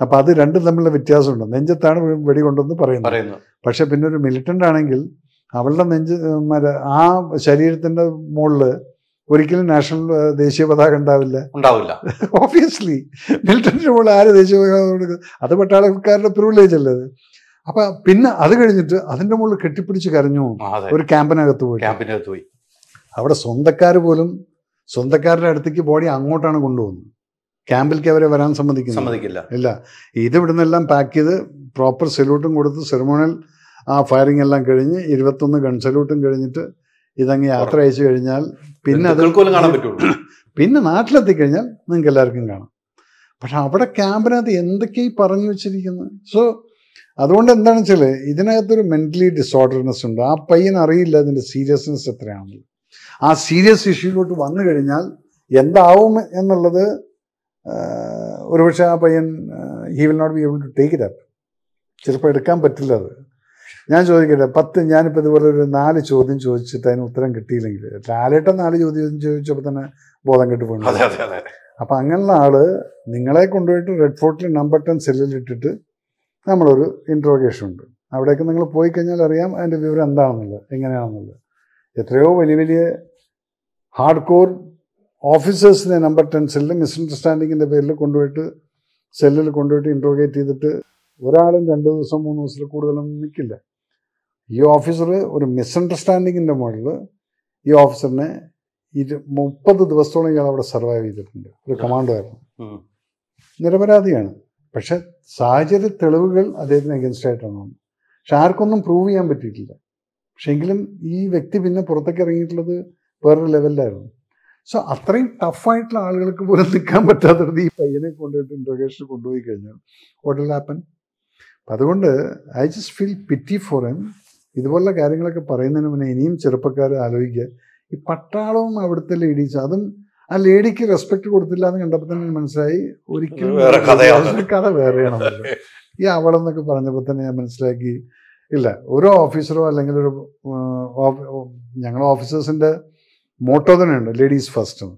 അപ്പൊ അത് രണ്ടും തമ്മിലുള്ള വ്യത്യാസമുണ്ട്. നെഞ്ചത്താണ് വെടികൊണ്ടെന്ന് വെടി കൊണ്ടെന്ന് പറയുന്നത്. പറയുന്നു. പക്ഷെ പിന്നെ ഒരു മിലിറ്റന്റ് ആണെങ്കിൽ അവളുടെ നെഞ്ച് മറ്റേ ആ ശരീരത്തിന്റെ മുകളിൽ ഒരിക്കലും നാഷണൽ ദേശീയ പതാക ഉണ്ടാവില്ല. ഉണ്ടാവില്ല. [LAUGHS] ഓബിയസ്ലി മിലിറ്ററിന്റെ മുകളിൽ ആര് ദേശീയ പതാക കൊടുക്കുന്നത് അത് പട്ടാളക്കാരുടെ പ്രിവിലേജ് അല്ലേ അത്? അപ്പൊ പിന്നെ അത് കഴിഞ്ഞിട്ട് അതിന്റെ മുകളിൽ കെട്ടിപ്പിടിച്ച് കരഞ്ഞു. ഒരു ക്യാമ്പിനകത്ത് പോയി. ക്യാമ്പിനകത്ത് പോയി. അവിടെ സ്വന്തക്കാർ പോലും സ്വന്തക്കാരുടെ അടുത്തേക്ക് ബോഡി അങ്ങോട്ടാണ് കൊണ്ടുപോകുന്നത്. ക്യാമ്പിലേക്ക് അവരെ വരാൻ സമ്മതിക്കുന്നു സമ്മതിക്കില്ല. ഇല്ല. ഇത് ഇവിടുന്നെല്ലാം പാക്ക് ചെയ്ത് പ്രോപ്പർ സല്യൂട്ടും കൊടുത്ത് സെറിമോണിയൽ ആ ഫയറിംഗ് എല്ലാം കഴിഞ്ഞ് ഇരുപത്തൊന്ന് ഗൺ സല്യൂട്ടും കഴിഞ്ഞിട്ട് ഇതങ്ങ് യാത്ര അയച്ചു കഴിഞ്ഞാൽ പിന്നെ അത് കാണാൻ പറ്റുള്ളൂ. [CLEARS THROAT] പിന്നെ നാട്ടിലെത്തി കഴിഞ്ഞാൽ നിങ്ങൾക്ക് എല്ലാവർക്കും കാണാം. പക്ഷെ അവിടെ ക്യാമ്പിനകത്ത് എന്തൊക്കെയായി പറഞ്ഞു വെച്ചിരിക്കുന്നത്? സോ അതുകൊണ്ട് എന്താണെന്ന് വെച്ചാൽ ഇതിനകത്തൊരു മെന്റലി ഡിസോർഡർനെസ് ഉണ്ട്. ആ പയ്യൻ അറിയില്ല അതിന്റെ സീരിയസ്നെസ് എത്രയാണെന്ന്. ആ സീരിയസ് ഇഷ്യൂലോട്ട് വന്നു കഴിഞ്ഞാൽ എന്താവും എന്നുള്ളത് ഒരുപക്ഷെ ആ പയ്യൻ he will not be able to take it up ചിലപ്പോൾ എടുക്കാൻ പറ്റില്ല അത്. ഞാൻ ചോദിക്കട്ടെ പത്ത് ഞാനിപ്പോൾ ഇതുപോലെ ഒരു നാല് ചോദ്യം ചോദിച്ചിട്ട് അതിന് ഉത്തരം കിട്ടിയില്ലെങ്കിൽ ലാലേട്ടൻ നാല് ചോദ്യം ചോദിച്ചപ്പോൾ തന്നെ ബോധം കെട്ട് അതെ അപ്പം അങ്ങനെയുള്ള ആൾ നിങ്ങളെ കൊണ്ടുപോയിട്ട് റെഡ് ഫോർട്ടിൽ നമ്പർ ടെൻ സെല്ലിൽ ഇട്ടിട്ട് നമ്മളൊരു ഇൻട്രോഗേഷൻ ഉണ്ട്. അവിടേക്ക് നിങ്ങൾ പോയി കഴിഞ്ഞാൽ അറിയാം അതിന്റെ വിവരം എന്താണെന്നുള്ളത് എങ്ങനെയാണെന്നുള്ളത്. എത്രയോ വലിയ വലിയ ഹാർഡ് കോർ ഓഫീസേഴ്സിനെ നമ്പർ ടെൻ സെല്ലിൽ മിസ്അണ്ടർസ്റ്റാൻഡിങ്ങിന്റെ പേരിൽ കൊണ്ടുപോയിട്ട് സെല്ലിൽ കൊണ്ടുപോയിട്ട് ഇൻട്രോഗേറ്റ് ചെയ്തിട്ട് ഒരാളും രണ്ട് ദിവസം മൂന്ന് ദിവസത്തിൽ കൂടുതലൊന്നും നിൽക്കില്ല. ഈ ഓഫീസർ ഒരു മിസ്അണ്ടർസ്റ്റാൻഡിങ്ങിന്റെ മുകളിൽ ഈ ഓഫീസറിനെ ഇരു മുപ്പത് ദിവസത്തോളം ഇയാൾ അവിടെ സർവൈവ് ചെയ്തിട്ടുണ്ട്. ഒരു കമാൻഡോ ആയിരുന്നു. നിരപരാധിയാണ്. പക്ഷെ സാഹചര്യ തെളിവുകൾ അദ്ദേഹത്തിന് അഗൻസ്റ്റ് ആയിട്ടാണ് വന്നത്. പക്ഷെ ആർക്കൊന്നും പ്രൂവ് ചെയ്യാൻ പറ്റിയിട്ടില്ല. പക്ഷെ എങ്കിലും ഈ വ്യക്തി പിന്നെ പുറത്തേക്ക് ഇറങ്ങിയിട്ടുള്ളത് വേറൊരു ലെവലിലായിരുന്നു സോ അത്രയും ടഫായിട്ടുള്ള ആളുകൾക്ക് പോലും നിൽക്കാൻ പറ്റാത്തത് ഈ പയ്യനെ കൊണ്ടുപോയിട്ട് ഇൻട്രോഗേഷൻ കൊണ്ടുപോയി കഴിഞ്ഞാൽ വാട്ട് വിൽ ഹാപ്പൻ അപ്പം അതുകൊണ്ട് I just feel pity for em ഇതുപോലുള്ള കാര്യങ്ങളൊക്കെ പറയുന്നതിന് മുന്നേ ഇനിയും ചെറുപ്പക്കാർ ആലോചിക്കുക. ഈ പട്ടാളവും അവിടുത്തെ ലേഡീസ് അതും ആ ലേഡിക്ക് റെസ്പെക്ട് കൊടുത്തില്ല എന്ന് കണ്ടപ്പോൾ തന്നെ മനസ്സിലായി. ഒരിക്കലും കഥ വേറെയാണല്ലോ ഈ അവളെന്നൊക്കെ പറഞ്ഞപ്പോൾ തന്നെ ഞാൻ മനസ്സിലാക്കി. ഇല്ല ഓരോ ഓഫീസറോ അല്ലെങ്കിൽ ഒരു ഞങ്ങളെ ഓഫീസേഴ്സിന്റെ മോട്ടോ തന്നെയുണ്ട് ലേഡീസ് ഫസ്റ്റ് എന്ന്.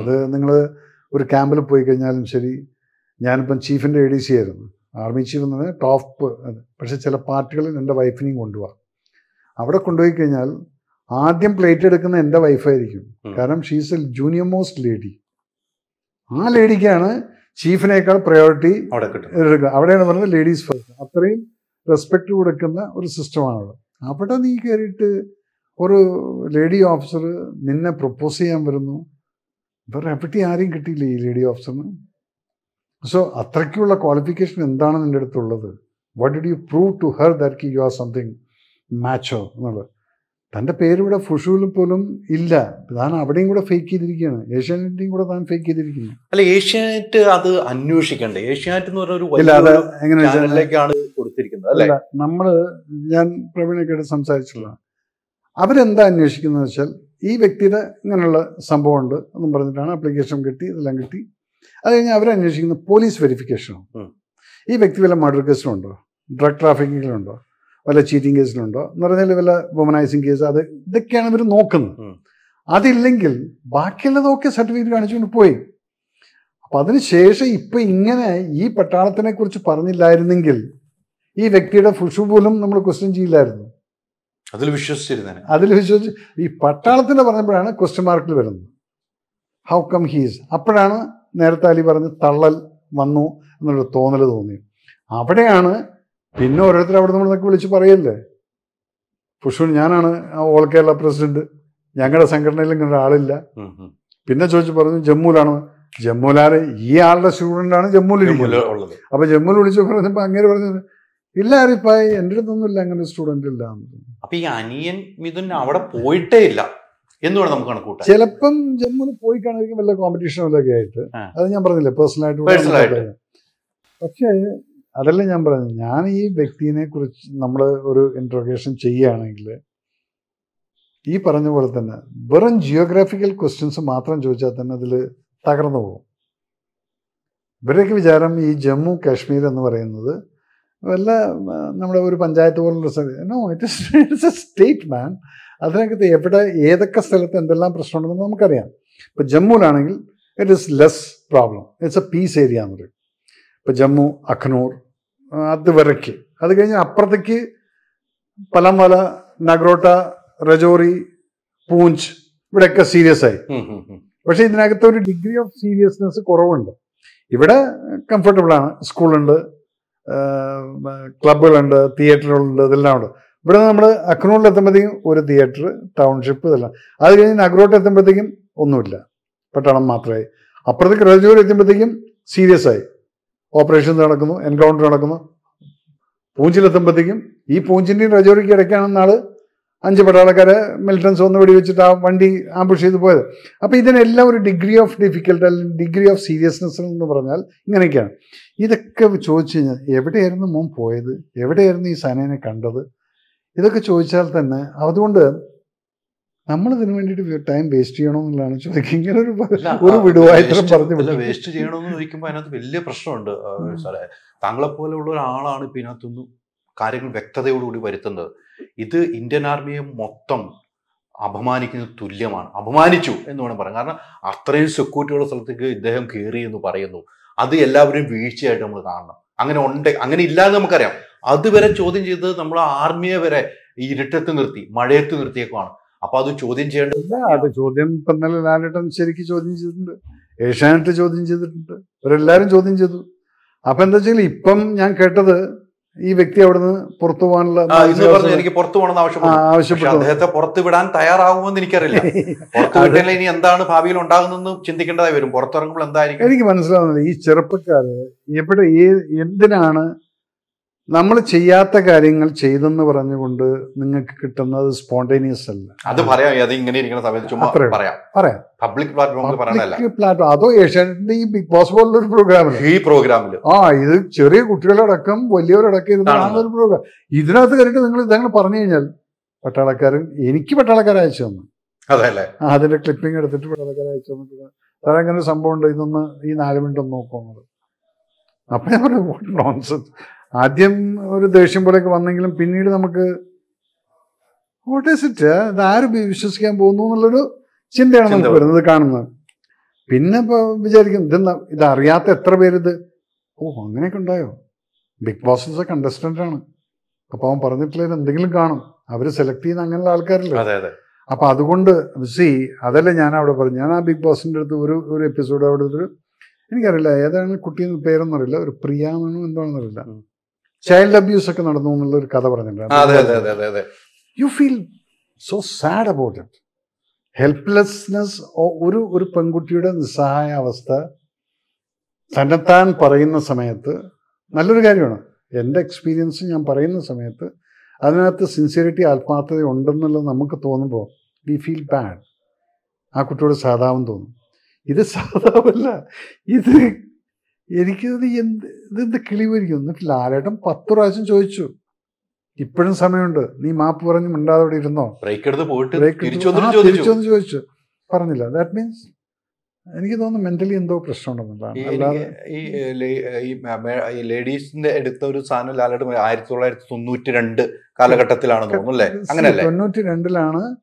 അത് നിങ്ങൾ ഒരു ക്യാമ്പിൽ പോയി കഴിഞ്ഞാലും ശരി ഞാനിപ്പം ചീഫിന്റെ എ ഡി സി ആയിരുന്നു. ആർമി ചീഫ് എന്ന് പറഞ്ഞാൽ ടോപ്പ് പക്ഷേ ചില പാർട്ടികളിൽ എന്റെ വൈഫിനെയും കൊണ്ടുപോകാം അവിടെ കൊണ്ടുപോയി കഴിഞ്ഞാൽ ആദ്യം പ്ലേറ്റ് എടുക്കുന്ന എന്റെ വൈഫായിരിക്കും. കാരണം she's a junior most lady ആ ലേഡിക്കാണ് ചീഫിനേക്കാൾ പ്രയോറിറ്റി എടുക്കുക. അവിടെയാണ് പറഞ്ഞത് ലേഡീസ് ഫസ്റ്റ് അത്രയും റെസ്പെക്ട് കൊടുക്കുന്ന ഒരു സിസ്റ്റമാണ് അവിടെ അവിടെ നീ കയറിയിട്ട് ഒരു ലേഡി ഓഫീസർ നിന്നെ പ്രപ്പോസ് ചെയ്യാൻ വരുന്നു. വേറെ എവിടെ ആരെയും കിട്ടിയില്ല ഈ ലേഡി ഓഫീസറിന് സോ അത്രയ്ക്കുള്ള ക്വാളിഫിക്കേഷൻ എന്താണ് നിന്റെ അടുത്തുള്ളത്? What did you prove to her that you are something macho എന്നുള്ളത്. തന്റെ പേരിവിടെ ഫുഷുവിൽ പോലും ഇല്ല. താൻ അവിടെയും കൂടെ ഫേക്ക് ചെയ്തിരിക്കുകയാണ്. ഏഷ്യാനെറ്റിന്റെയും കൂടെ താൻ ഫേക്ക് ചെയ്തിരിക്കുന്നു. അല്ല ഏഷ്യാനെറ്റ് അത് അന്വേഷിക്കണ്ടേ? ഏഷ്യാനെറ്റ് എന്ന് പറഞ്ഞ ഒരു കൊടുത്തിരിക്കുന്നത് അല്ല? നമ്മൾ ഞാൻ പ്രവീണൊക്കെ സംസാരിച്ചുള്ളതാണ് സംസാരിച്ചുള്ള അവരെന്താ അന്വേഷിക്കുന്നത് വെച്ചാൽ ഈ വ്യക്തിയുടെ ഇങ്ങനെയുള്ള സംഭവമുണ്ട് എന്നും പറഞ്ഞിട്ടാണ് അപ്ലിക്കേഷൻ കിട്ടി ഇതെല്ലാം കിട്ടി. അത് കഴിഞ്ഞാൽ അവരന്വേഷിക്കുന്ന പോലീസ് വെരിഫിക്കേഷനോ ഈ വ്യക്തി വല്ല മർഡർ കേസിലുണ്ടോ ഡ്രഗ് ട്രാഫിക്കിങ്ങിലുണ്ടോ വല്ല ചീറ്റിംഗ് കേസിലുണ്ടോ എന്ന് പറഞ്ഞാൽ വല്ല വുമനൈസിങ് കേസ് അത് ഇതൊക്കെയാണ് ഇവർ നോക്കുന്നത്. അതില്ലെങ്കിൽ ബാക്കിയുള്ളതൊക്കെ സർട്ടിഫിക്കറ്റ് കാണിച്ചുകൊണ്ട് പോയി. അപ്പം അതിനുശേഷം ഇപ്പം ഇങ്ങനെ ഈ പട്ടാളത്തിനെ കുറിച്ച് പറഞ്ഞില്ലായിരുന്നെങ്കിൽ ഈ വ്യക്തിയുടെ ഫുഷു പോലും നമ്മൾ ക്വസ്റ്റ്യൻ ചെയ്യില്ലായിരുന്നു. അതിൽ വിശ്വസിച്ചിരുന്നേനെ. അതിൽ വിശ്വസിച്ച് ഈ പട്ടാളത്തിന്റെ പറഞ്ഞപ്പോഴാണ് ക്വസ്റ്റ്യൻ മാർക്കിൽ വരുന്നത്. ഹൗ കം ഹീസ് അപ്പോഴാണ് നേരത്തെ അലി പറഞ്ഞ് തള്ളൽ വന്നു എന്നൊരു തോന്നൽ തോന്നി അവിടെയാണ് പിന്നെ ഓരോരുത്തർ അവിടെ നമ്മളൊക്കെ വിളിച്ച് പറയല്ലേ? പുഷു ഞാനാണ് ഓൾ കേരള പ്രസിഡന്റ്. ഞങ്ങളുടെ സംഘടനയിൽ ഇങ്ങനെ ഒരാളില്ല. പിന്നെ ചോദിച്ചു പറഞ്ഞു ജമ്മുവിലാണ്. ജമ്മുലാൽ ഈ ആളുടെ സ്റ്റുഡന്റ് ആണ് ഇരിക്കുന്നത്. ഉള്ളത്. അപ്പൊ ജമ്മുവിൽ വിളിച്ചു പറഞ്ഞപ്പോ അങ്ങനെ പറഞ്ഞത് ഇല്ല ആരിപ്പായി എന്റെ അടുത്തൊന്നുമില്ല അങ്ങനെ സ്റ്റുഡന്റ് ഇല്ല അപ്പൊ ഈ അനിയൻ മിഥുൻ അവിടെ പോയിട്ടേ ഇല്ല. എന്ന് വേണം നമുക്ക് കണക്കൂട്ടാൻ ചിലപ്പം ജമ്മുവിൽ പോയി കാണുമായിരിക്കും വല്ല കോമ്പറ്റീഷൻ വല്ലതൊക്കെ ആയിട്ട്. അത് ഞാൻ പറഞ്ഞില്ലേ പേഴ്സണലായിട്ട്. പക്ഷേ അതല്ല ഞാൻ പറഞ്ഞത്. ഞാൻ ഈ വ്യക്തിനെ കുറിച്ച് നമ്മൾ ഒരു ഇൻട്രോഗേഷൻ ചെയ്യുകയാണെങ്കിൽ ഈ പറഞ്ഞ പോലെ തന്നെ വെറും ജിയോഗ്രാഫിക്കൽ ക്വസ്റ്റ്യൻസ് മാത്രം ചോദിച്ചാൽ തന്നെ അതിൽ തകർന്നു പോകും. ഇവരുടെയൊക്കെ വിചാരം ഈ ജമ്മു കാശ്മീർ എന്ന് പറയുന്നത് വല്ല നമ്മുടെ ഒരു പഞ്ചായത്ത് പോലുള്ള സ്ഥലം. No it is it's a state man അതിനകത്ത് എവിടെ ഏതൊക്കെ സ്ഥലത്ത് എന്തെല്ലാം പ്രശ്നമുണ്ടെന്ന് നമുക്കറിയാം. ഇപ്പം ജമ്മുവിലാണെങ്കിൽ it is less problem it's a peace area എന്ന് പറയും. ഇപ്പം ജമ്മു അഖ്നൂർ അത് അതുവരയ്ക്ക് അത് കഴിഞ്ഞ് അപ്പുറത്തേക്ക് പലം നഗ്രോട്ട റജോറി പൂഞ്ച് ഇവിടെയൊക്കെ സീരിയസ് ആയി. പക്ഷെ ഇതിനകത്ത് ഒരു ഡിഗ്രി ഓഫ് സീരിയസ്നെസ് കുറവുണ്ട്. ഇവിടെ കംഫർട്ടബിൾ ആണ്. സ്കൂളുണ്ട്. ക്ലബുകളുണ്ട് തിയേറ്ററുകളുണ്ട് ഇതെല്ലാം ഉണ്ട്. ഇവിടെ നമ്മൾ അക്നൂറിൽ എത്തുമ്പോഴത്തേക്കും ഒരു തിയേറ്റർ ടൗൺഷിപ്പ് ഇതെല്ലാം. അത് കഴിഞ്ഞ് അഗ്രോട്ട് എത്തുമ്പോഴത്തേക്കും ഒന്നുമില്ല. പട്ടണം മാത്രമായി. അപ്പുറത്തേക്ക് റജൂർ എത്തുമ്പോഴത്തേക്കും സീരിയസ് ആയി. ഓപ്പറേഷൻ നടക്കുന്നു എൻകൗണ്ടർ നടക്കുന്നു. പൂഞ്ചിലെത്തുമ്പോഴത്തേക്കും ഈ പൂഞ്ചിന്റെയും റജോറിക്ക് ഇടയ്ക്കാണ് നാൾ അഞ്ച് പട്ടാളക്കാരെ മിലിറ്റൻസ് ഒന്ന് വെടിവെച്ചിട്ട് ആ വണ്ടി ആംബുഷ് ചെയ്ത് പോയത്. അപ്പോൾ ഇതിനെല്ലാം ഒരു ഡിഗ്രി ഓഫ് ഡിഫിക്കൽട്ട് അല്ലെങ്കിൽ ഡിഗ്രി ഓഫ് സീരിയസ്നെസ് എന്ന് പറഞ്ഞാൽ ഇങ്ങനെയൊക്കെയാണ്. ഇതൊക്കെ ചോദിച്ചു കഴിഞ്ഞാൽ എവിടെയായിരുന്നു മുമ്പ് പോയത്? എവിടെയായിരുന്നു ഈ സനേനെ കണ്ടത്? ഇതൊക്കെ ചോദിച്ചാൽ തന്നെ അതുകൊണ്ട് നമ്മൾ ഇതിനു വേണ്ടിയിട്ട് ടൈം വേസ്റ്റ് ചെയ്യണമെന്നുള്ളതാണ് ചോദിക്കുക. ഇങ്ങനെ ഒരു ഒരു വിടുവായിട്ട് വിടുവായിത്തരം പറഞ്ഞു വേസ്റ്റ് ചെയ്യണമെന്ന് ചോദിക്കുമ്പോൾ അതിനകത്ത് വലിയ പ്രശ്നമുണ്ട്. സാറേ താങ്കളെ പോലെയുള്ള ഒരാളാണ് ഇപ്പം ഇതിനകത്തൊന്ന് കാര്യങ്ങൾ വ്യക്തതയോടുകൂടി വരുത്തുന്നത്. ഇത് ഇന്ത്യൻ ആർമിയെ മൊത്തം അപമാനിക്കുന്നത് തുല്യമാണ്. അപമാനിച്ചു എന്ന് വേണം പറയാം കാരണം അത്രയും സെക്യൂരിറ്റിയുള്ള സ്ഥലത്തേക്ക് ഇദ്ദേഹം കയറി എന്ന് പറയുന്നു. അത് എല്ലാവരും വീഴ്ചയായിട്ട് നമ്മൾ കാണണം. അങ്ങനെ ഉണ്ട്. അങ്ങനെ ഇല്ലാന്ന് നമുക്കറിയാം. അതുവരെ ചോദ്യം ചെയ്തത് നമ്മൾ ആർമിയെ വരെ ഇരുട്ടത്ത് നിർത്തി മഴയത്ത് നിർത്തിയേക്കുമാണ് അപ്പൊ അത് ചോദ്യം ചെയ്യേണ്ടത് അത് ചോദ്യം തന്നെ ലാലിട്ടൻ ശരിക്ക് ചോദ്യം ചെയ്തിട്ടുണ്ട്. ഏഷ്യാനെറ്റ് ചോദ്യം ചെയ്തിട്ടുണ്ട്. ഇവരെല്ലാരും ചോദ്യം ചെയ്തു. അപ്പൊ എന്താ വെച്ചാൽ ഇപ്പം ഞാൻ കേട്ടത് ഈ വ്യക്തി അവിടുന്ന് പുറത്തു പോകാനുള്ള എനിക്ക് പുറത്തു പോകണമെന്ന് ആ, ആവശ്യപ്പെട്ടു. അദ്ദേഹത്തെ പുറത്ത് വിടാൻ തയ്യാറാകുമെന്ന് എനിക്കറിയില്ല. പുറത്തു ഇനി എന്താണ് ഭാവിയിൽ ഉണ്ടാകുന്നെന്ന് ചിന്തിക്കേണ്ടതായി വരും. പുറത്തിറങ്ങുമ്പോൾ എന്തായിരിക്കും? എനിക്ക് മനസ്സിലാവുന്നത് ഈ ചെറുപ്പക്കാര് എവിടെ ഏ- എന്തിനാണ് നമ്മൾ ചെയ്യാത്ത കാര്യങ്ങൾ ചെയ്തെന്ന് പറഞ്ഞുകൊണ്ട് നിങ്ങൾക്ക് കിട്ടുന്നത് സ്പോണ്ടേനിയസ് അല്ല. അത് പറയാം അത് ഇങ്ങനെ ഇരിക്കുന്ന സമയത്ത് ചുമ്മാ പറയാം. പറയാം. പബ്ലിക് പ്ലാറ്റ്ഫോമിൽ പ്ലാറ്റ്ഫോം അതോ ഏഷ്യാനെറ്റിന്റെ ഈ ബിഗ് ബോസ് പോലുള്ള ഒരു പ്രോഗ്രാമിൽ ഈ പ്രോഗ്രാമിൽ ആ ഇത് ചെറിയ കുട്ടികളടക്കം വലിയവരടക്കം ഇത് ഒരു പ്രോഗ്രാം ഇതിനകത്ത് കയറിയിട്ട് നിങ്ങൾ ഇതങ്ങനെ പറഞ്ഞു കഴിഞ്ഞാൽ പട്ടാളക്കാരൻ എനിക്ക് പട്ടാളക്കാരെ അയച്ചു തന്നു. അതല്ലേ? അതിന്റെ ക്ലിപ്പിംഗ് എടുത്തിട്ട് പട്ടാളക്കാരെ അയച്ചു തന്നിട്ട് സാറേ അങ്ങനെ സംഭവം ഉണ്ട്? ഇതൊന്ന് ഈ നാല് മിനിറ്റ് ഒന്ന് നോക്കുന്നത് അപ്പൊ ഞാൻ പറഞ്ഞു നോൺസെൻസ് ആദ്യം ഒരു ദേഷ്യം പോലെയൊക്കെ വന്നെങ്കിലും പിന്നീട് നമുക്ക് വാട്ട് ഈസ് ഇറ്റ് ഇത് ആര് വിശ്വസിക്കാൻ പോകുന്നു എന്നുള്ളൊരു ചിന്തയാണ് നമുക്ക് വരുന്നത് കാണുന്നത്. പിന്നെ ഇപ്പൊ വിചാരിക്കും ഇതെന്താ? ഇതറിയാത്ത എത്ര പേര് ഇത് ഓ അങ്ങനെയൊക്കെ ഉണ്ടായോ? ബിഗ് ബോസ് കണ്ടസ്റ്റന്റ് ആണ്. അപ്പൊ അവൻ പറഞ്ഞിട്ടില്ല എന്തെങ്കിലും കാണും. അവർ സെലക്ട് ചെയ്യുന്ന അങ്ങനെയുള്ള ആൾക്കാരില്ല? അപ്പൊ അതുകൊണ്ട് സി അതല്ല ഞാൻ അവിടെ പറഞ്ഞു ഞാൻ ആ ബിഗ് ബോസിന്റെ അടുത്ത് ഒരു ഒരു എപ്പിസോഡ് അവിടെ ഒരു എനിക്കറിയില്ല ഏതാണ് കുട്ടി പേരൊന്നും അറിയില്ല ഒരു പ്രിയ എന്നാണോ എന്താണെന്ന് അറിയില്ല ഉം. ചൈൽഡ് അബ്യൂസ് ഒക്കെ നടന്നു എന്നുള്ള ഒരു കഥ പറഞ്ഞിട്ടുണ്ട്. You feel so sad about it helplessness ഒരു ഒരു പെൺകുട്ടിയുടെ നിസ്സഹായ അവസ്ഥ തന്നെത്താൻ പറയുന്ന സമയത്ത് നല്ലൊരു കാര്യമാണ്. എന്റെ എക്സ്പീരിയൻസ് ഞാൻ പറയുന്ന സമയത്ത് അതിനകത്ത് സിൻസിയറിറ്റി ആത്മാർത്ഥത ഉണ്ടെന്നുള്ളത് നമുക്ക് തോന്നുമ്പോൾ വി ഫീൽ ബാഡ് ആ കുട്ടിയോട് സാധാവും തോന്നും. ഇത് സാധാവല്ല. ഇത് എനിക്കത് എന്ത് ഇതെന്ത് കിളിവരിക്കും? എന്നിട്ട് ലാലേട്ടൻ പത്ത് പ്രാവശ്യം ചോദിച്ചു. ഇപ്പോഴും സമയമുണ്ട്. നീ മാപ്പ് പറഞ്ഞ് മിണ്ടാതെ ഇവിടെ ഇരുന്നോ? ബ്രേക്ക് എടുത്ത് പോയിട്ട് ബ്രേക്ക് തിരിച്ചു ആ, വന്നിട്ട് തിരിച്ചു ചോദിച്ചു. പറഞ്ഞില്ല. ദാറ്റ് മീൻസ് എനിക്ക് തോന്നുന്നു മെന്റലി എന്തോ പ്രശ്നമുണ്ടെന്നുള്ളതാണ്. ഈ അല്ലാതെ ലേഡീസിന്റെ എടുത്ത ഒരു സാധനം ലാലേട്ടൻ ആയിരത്തി തൊള്ളായിരത്തി തൊണ്ണൂറ്റി രണ്ട് കാലഘട്ടത്തിലാണെന്ന് തോന്നുന്നു അല്ലേ? അങ്ങനെയല്ലേ? തൊണ്ണൂറ്റി രണ്ടിലാണ്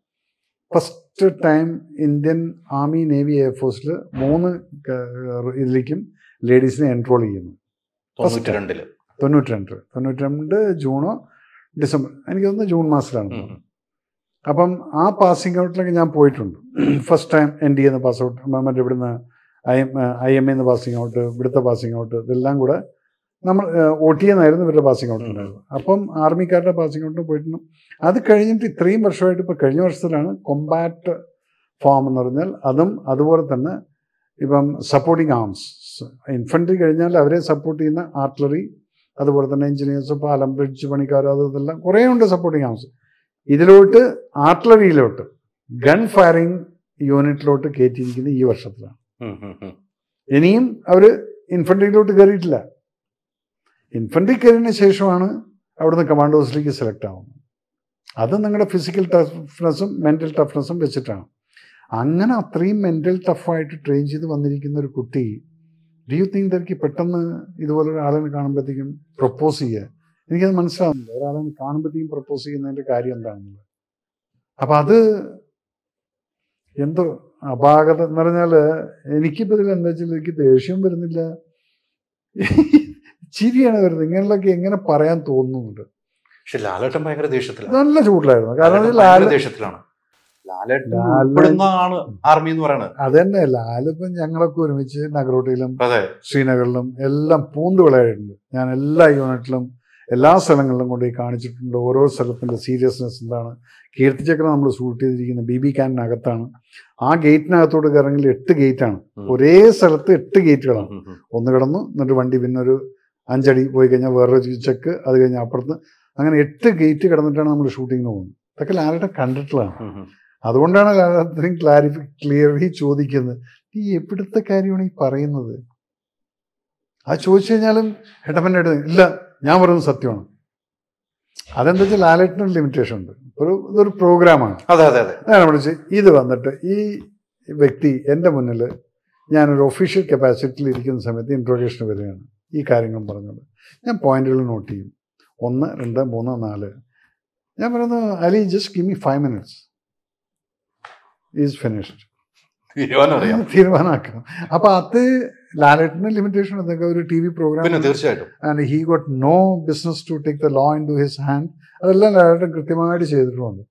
first time Indian army navy എയർഫോഴ്സിൽ മൂന്ന് ഇതിലേക്കും ലേഡീസിനെ എൻറോൾ ചെയ്യുന്നു. തൊണ്ണൂറ്റി രണ്ടിൽ തൊണ്ണൂറ്റി രണ്ട് തൊണ്ണൂറ്റി രണ്ട് ജൂണോ ഡിസംബർ. എനിക്ക് തോന്നുന്നു ജൂൺ മാസത്തിലാണ്. അപ്പം ആ പാസിംഗ് ഔട്ടിലേക്ക് ഞാൻ പോയിട്ടുണ്ട്. ഫസ്റ്റ് ടൈം എൻ ഡി എന്ന് പാസ് ഔട്ട് മറ്റേ ഇവിടുന്ന് ഐ എം ഐ എം എന്ന് പാസിംഗ് ഔട്ട് ഇവിടുത്തെ പാസിംഗ് ഔട്ട് ഇതെല്ലാം കൂടെ നമ്മൾ ഒ ടി എന്നായിരുന്നു ഇവരുടെ പാസിംഗ് ഔട്ട് ഉണ്ടായിരുന്നു അപ്പം ആർമിക്കാരുടെ പാസിംഗ് ഔട്ടിന് പോയിട്ടുണ്ട്. അത് കഴിഞ്ഞിട്ട് ഇത്രയും വർഷമായിട്ട് ഇപ്പോൾ കഴിഞ്ഞ വർഷത്തിലാണ് കൊമ്പാറ്റ് ഫോം എന്ന് പറഞ്ഞാൽ അതും അതുപോലെ തന്നെ ഇപ്പം സപ്പോർട്ടിങ് ആംസ് ഇൻഫൻട്രി കഴിഞ്ഞാൽ അവരെ സപ്പോർട്ട് ചെയ്യുന്ന ആർട്ടിലറി അതുപോലെ തന്നെ എഞ്ചിനീയേഴ്സ് പാലം ബ്രിഡ്ജ് പണിക്കാർ അത് ഇതെല്ലാം കുറേ ഉണ്ട് സപ്പോർട്ടിങ് ആംസ് ഇതിലോട്ട് ആർട്ടിലറിയിലോട്ട് ഗൺ ഫയറിങ് യൂണിറ്റിലോട്ട് കയറ്റിയിരിക്കുന്നത് ഈ വർഷത്തിലാണ്. ഇനിയും അവർ ഇൻഫൻട്രിയിലോട്ട് കയറിയിട്ടില്ല. ഇൻഫൻട്രി കയറിയതിന് ശേഷമാണ് അവിടുന്ന് കമാൻഡോസിലേക്ക് സെലക്ട് ആവുന്നത്. അത് നിങ്ങളുടെ ഫിസിക്കൽ ടഫ്നെസ്സും മെന്റൽ ടഫ്നെസ്സും വെച്ചിട്ടാണ്. അങ്ങനെ അത്രയും മെന്റൽ ടഫായിട്ട് ട്രെയിൻ ചെയ്ത് വന്നിരിക്കുന്ന ഒരു കുട്ടി ഡു യു തിങ്ക് ദർക്ക് പെട്ടെന്ന് ഇതുപോലെ ഒരാളിനെ കാണുമ്പോഴത്തേക്കും പ്രപ്പോസ് ചെയ്യുക? എനിക്കത് മനസ്സിലാവുന്നില്ല. ഒരാളെ കാണുമ്പോഴത്തേക്കും പ്രപ്പോസ് ചെയ്യുന്നതിന്റെ കാര്യം എന്താണെന്നുള്ളത്. അപ്പം അത് എന്തോ അപാകത എന്ന് പറഞ്ഞാൽ എനിക്കിപ്പോൾ ഇതിൽ എന്താ വെച്ചാൽ എനിക്ക് ദേഷ്യം വരുന്നില്ല. ചിരിയാണ് വരുന്നത്. ഇങ്ങനെയൊക്കെ എങ്ങനെ പറയാൻ തോന്നുന്നുണ്ട്? പക്ഷെ ലാലേട്ടൻ ഭയങ്കര ദേഷ്യത്തിലാണ്. നല്ല ചൂടിലായിരുന്നു. കാരണം ലാലേട്ടൻ ദേഷ്യത്തിലാണ്. ലാലേട്ടൻ- ആർമി എന്ന് പറയുന്നത് അത് തന്നെ ലാലിപ്പം ഞങ്ങളൊക്കെ ഒരുമിച്ച് നഗറോട്ടിലും അതെ. ശ്രീനഗറിലും എല്ലാം പൂന്ത് വിളയായിട്ടുണ്ട് ഞാൻ എല്ലാ യൂണിറ്റിലും എല്ലാ സ്ഥലങ്ങളിലും കൊണ്ടുപോയി കാണിച്ചിട്ടുണ്ട്. ഓരോ സ്ഥലത്തിന്റെ സീരിയസ്നെസ് എന്താണ്. കീർത്തിചക്രം നമ്മൾ ഷൂട്ട് ചെയ്തിരിക്കുന്ന ബി ബി ക്യാനിനകത്താണ്. ആ ഗേറ്റിനകത്തോട് കയറെങ്കിൽ എട്ട് ഗേറ്റാണ്. ആണ് ഒരേ സ്ഥലത്ത് എട്ട് ഗേറ്റുകളാണ്. ഒന്ന് കിടന്നു എന്നിട്ട് വണ്ടി പിന്നെ ഒരു അഞ്ചടി പോയി കഴിഞ്ഞാൽ വേറൊരു ചെക്ക് അത് കഴിഞ്ഞാൽ അപ്പുറത്ത്. അങ്ങനെ എട്ട് ഗേറ്റ് കിടന്നിട്ടാണ് നമ്മൾ ഷൂട്ടിങ്ങിന് പോകുന്നത്. ഇതൊക്കെ ലാലിട്ട് കണ്ടിട്ടുള്ളതാണ്. അതുകൊണ്ടാണ് അത്രയും ക്ലാരിഫി ക്ലിയർലി ചോദിക്കുന്നത്. ഈ എവിടുത്തെ കാര്യമാണ് ഈ പറയുന്നത്? ആ ചോദിച്ചു കഴിഞ്ഞാലും അടുത്ത് ഇല്ല ഞാൻ പറയുന്നത് സത്യമാണ്. അതെന്താ വെച്ചാൽ ലാലേട്ടനൊരു ലിമിറ്റേഷൻ ഉണ്ട്. ഒരു ഇതൊരു പ്രോഗ്രാമാണ് അതെ അതെ അതെ. ഞാൻ വിളിച്ച് ഇത് വന്നിട്ട് ഈ വ്യക്തി എന്റെ മുന്നിൽ ഞാനൊരു ഒഫീഷ്യൽ കപ്പാസിറ്റിയിൽ ഇരിക്കുന്ന സമയത്ത് ഇൻട്രോഗേഷൻ വരികയാണ്. ഈ കാര്യങ്ങൾ പറഞ്ഞത് ഞാൻ പോയിന്റുകൾ നോട്ട് ചെയ്യും. ഒന്ന് രണ്ട് മൂന്ന് നാല്. ഞാൻ പറയുന്നത് Ali just give me five minutes is finished [LAUGHS] തീരുമാനമാക്കാം. അപ്പൊ അത് ലാലേട്ടന്റെ ലിമിറ്റേഷൻ എന്തൊക്കെ ഒരു ടി വി പ്രോഗ്രാം തീർച്ചയായിട്ടും. And he got no business to take the law into his hand അതെല്ലാം ലാലേട്ടൻ കൃത്യമായിട്ട് ചെയ്തിട്ടുണ്ട്.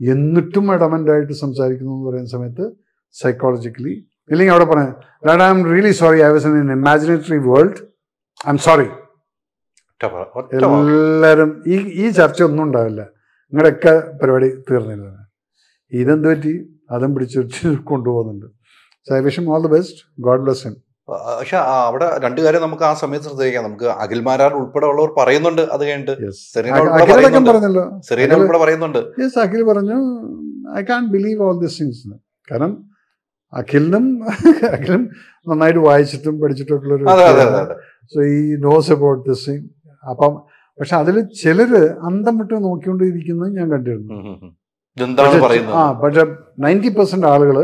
എന്നിട്ടും അഡമന്റായിട്ട് സംസാരിക്കുന്നു എന്ന് പറയുന്ന സമയത്ത് സൈക്കോളജിക്കലി ഇല്ലെങ്കിൽ അവിടെ പറയാം lad I'm really sorry I was in imaginary world I'm sorry. എല്ലാവരും ഈ ഈ ചർച്ച ഒന്നും ഉണ്ടാവില്ല. നിങ്ങളുടെയൊക്കെ പരിപാടി തീർന്നില്ല. ഇതെന്ത് പറ്റി? അതും പിടിച്ചു കൊണ്ടുപോകുന്നുണ്ട്. So I wish all the best God bless him പക്ഷെ അവിടെ രണ്ടു കാര്യം നമുക്ക് ആ സമയത്ത് ശ്രദ്ധിക്കാം. നമുക്ക് അഖിൽമാരാർ ഉൾപ്പെടെ ഉള്ളവർ പറയുന്നുണ്ട് അത് കഴിഞ്ഞിട്ട്. പറയുന്നുണ്ട്. യെസ് അഖിൽ പറഞ്ഞു I can't believe all this things കാരണം അഖിലിനും അഖിലും നന്നായിട്ട് വായിച്ചിട്ടും പഠിച്ചിട്ടും ഒക്കെ അതെ സോ ഈ നോസ് അബൌട്ട് ദിസ് തിങ് അപ്പം പക്ഷെ അതിൽ ചിലര് അന്തം വിട്ട് നോക്കിക്കൊണ്ടിരിക്കുന്നത് ഞാൻ കണ്ടിരുന്നു. ആ പക്ഷെ നയന്റി പെർസെന്റ് ആളുകൾ